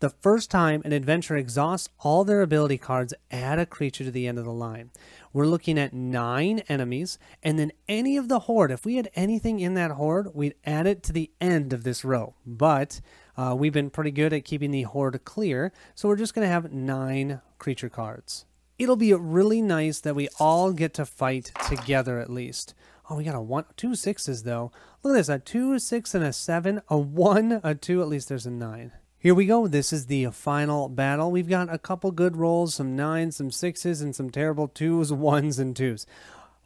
The first time an adventurer exhausts all their ability cards, add a creature to the end of the line. We're looking at nine enemies, and then any of the horde, if we had anything in that horde, we'd add it to the end of this row. But uh, we've been pretty good at keeping the horde clear, so we're just going to have nine creature cards. It'll be really nice that we all get to fight together at least. Oh, we got a one, two sixes though. Look at this, a two, six, and a seven, a one, a two, at least there's a nine. Here we go. This is the final battle. We've got a couple good rolls, some nines, some sixes, and some terrible twos, ones, and twos.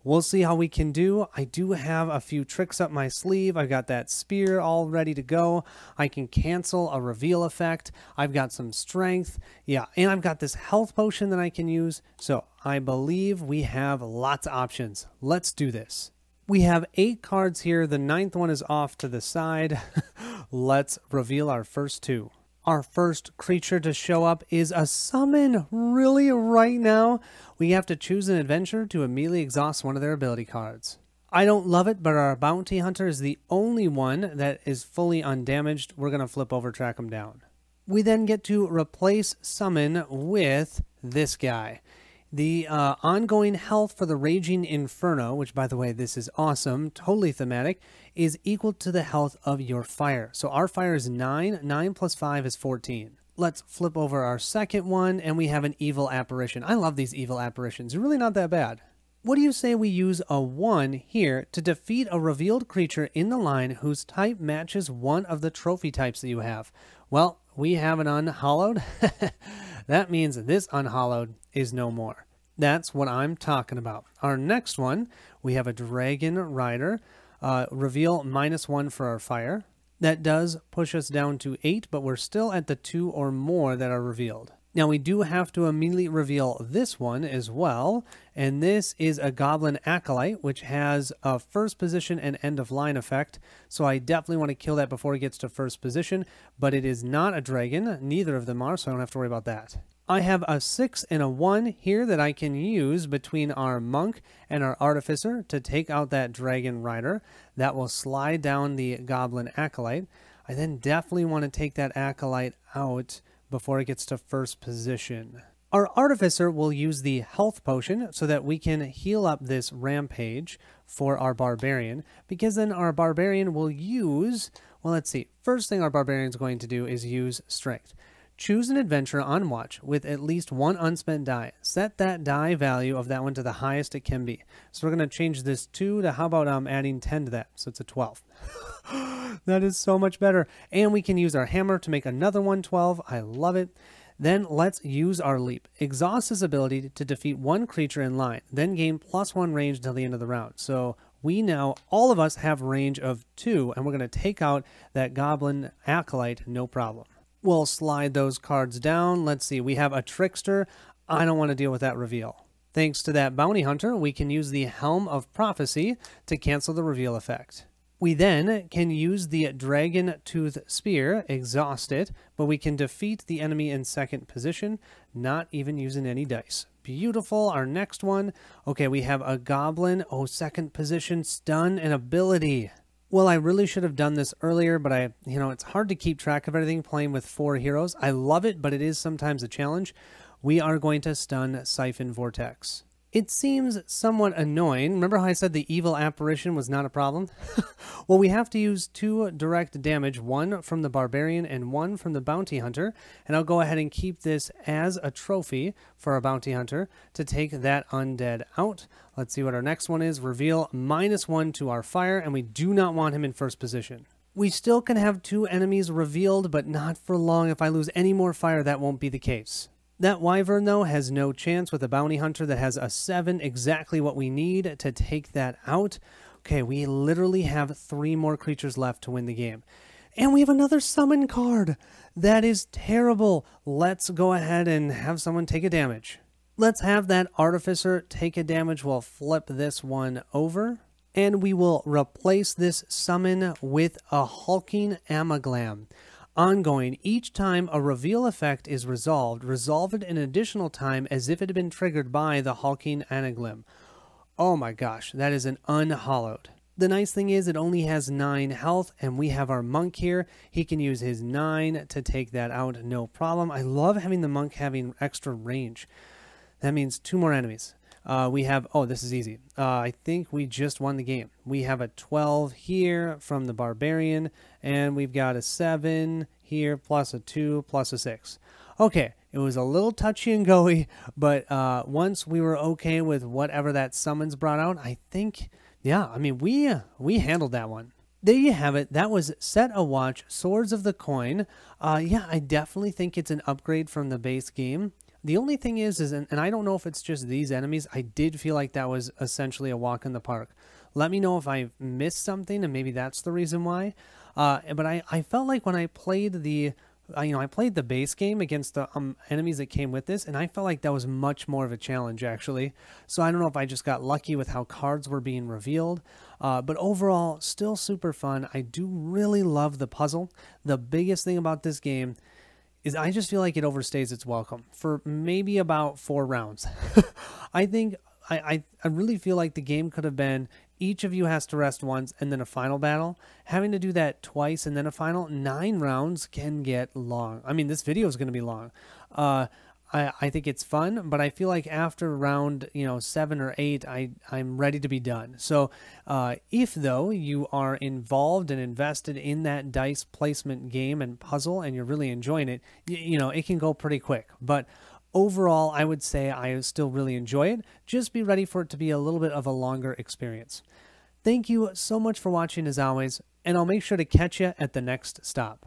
We'll see how we can do. I do have a few tricks up my sleeve. I've got that spear all ready to go. I can cancel a reveal effect. I've got some strength. Yeah, and I've got this health potion that I can use. So I believe we have lots of options. Let's do this. We have eight cards here. The ninth one is off to the side. Let's reveal our first two. Our first creature to show up is a summon. Really, right now? We have to choose an adventure to immediately exhaust one of their ability cards. I don't love it, but our bounty hunter is the only one that is fully undamaged. We're going to flip over, track him down. We then get to replace summon with this guy. The uh, ongoing health for the Raging Inferno, which by the way, this is awesome, totally thematic, is equal to the health of your fire. So our fire is 9, 9 plus 5 is 14. Let's flip over our second one, and we have an evil apparition. I love these evil apparitions. They're really not that bad. What do you say we use a 1 here to defeat a revealed creature in the line whose type matches one of the trophy types that you have? Well, we have an unhallowed. that means this unhallowed is no more. That's what I'm talking about. Our next one, we have a Dragon Rider. Uh, reveal minus one for our fire. That does push us down to eight, but we're still at the two or more that are revealed. Now we do have to immediately reveal this one as well, and this is a Goblin Acolyte, which has a first position and end of line effect, so I definitely want to kill that before it gets to first position, but it is not a dragon, neither of them are, so I don't have to worry about that. I have a 6 and a 1 here that I can use between our Monk and our Artificer to take out that Dragon Rider. That will slide down the Goblin Acolyte. I then definitely want to take that Acolyte out before it gets to first position. Our Artificer will use the Health Potion so that we can heal up this Rampage for our Barbarian, because then our Barbarian will use, well, let's see, first thing our Barbarian is going to do is use Strength. Choose an adventure on watch with at least one unspent die. Set that die value of that one to the highest it can be. So we're going to change this 2 to how about um, adding 10 to that? So it's a 12. that is so much better. And we can use our hammer to make another one 12. I love it. Then let's use our leap. Exhaust his ability to defeat one creature in line, then gain plus one range until the end of the round. So we now, all of us have range of two, and we're going to take out that goblin acolyte, no problem. We'll slide those cards down. Let's see, we have a Trickster. I don't want to deal with that reveal. Thanks to that Bounty Hunter, we can use the Helm of Prophecy to cancel the reveal effect. We then can use the Dragon Tooth Spear, exhaust it, but we can defeat the enemy in second position, not even using any dice. Beautiful. Our next one. Okay, we have a Goblin. Oh, second position, stun and ability. Well, I really should have done this earlier, but I, you know, it's hard to keep track of everything playing with four heroes. I love it, but it is sometimes a challenge. We are going to stun Siphon Vortex. It seems somewhat annoying. Remember how I said the evil apparition was not a problem? well, we have to use two direct damage, one from the barbarian and one from the bounty hunter. And I'll go ahead and keep this as a trophy for our bounty hunter to take that undead out. Let's see what our next one is. Reveal minus one to our fire, and we do not want him in first position. We still can have two enemies revealed, but not for long. If I lose any more fire, that won't be the case. That Wyvern, though, has no chance with a Bounty Hunter that has a 7, exactly what we need to take that out. Okay, we literally have three more creatures left to win the game. And we have another summon card. That is terrible. Let's go ahead and have someone take a damage. Let's have that Artificer take a damage. We'll flip this one over. And we will replace this summon with a Hulking Amalgam ongoing each time a reveal effect is resolved, resolve it an additional time as if it had been triggered by the hulking amalgam. Oh my gosh, that is an unhallowed. The nice thing is it only has 9 health, and we have our monk here. He can use his 9 to take that out, no problem. I love having the monk having extra range. That means two more enemies. Uh, we have, oh, this is easy. Uh, I think we just won the game. We have a 12 here from the Barbarian, and we've got a 7 here, plus a 2, plus a 6. Okay, it was a little touchy and goey, but uh, once we were okay with whatever that summons brought out, I think, yeah, I mean, we, we handled that one there you have it. That was Set a Watch, Swords of the Coin. Uh, yeah, I definitely think it's an upgrade from the base game. The only thing is, is and, and I don't know if it's just these enemies, I did feel like that was essentially a walk in the park. Let me know if I missed something, and maybe that's the reason why. Uh, but I, I felt like when I played the uh, you know, I played the base game against the um, enemies that came with this, and I felt like that was much more of a challenge, actually. So I don't know if I just got lucky with how cards were being revealed, uh, but overall, still super fun. I do really love the puzzle. The biggest thing about this game is I just feel like it overstays its welcome for maybe about four rounds. I think I, I, I really feel like the game could have been each of you has to rest once and then a final battle. Having to do that twice and then a final, nine rounds can get long. I mean, this video is going to be long. Uh, I, I think it's fun, but I feel like after round you know seven or eight, I I'm ready to be done. So uh, if though you are involved and invested in that dice placement game and puzzle, and you're really enjoying it, you, you know it can go pretty quick. But overall, I would say I still really enjoy it. Just be ready for it to be a little bit of a longer experience. Thank you so much for watching as always, and I'll make sure to catch you at the next stop.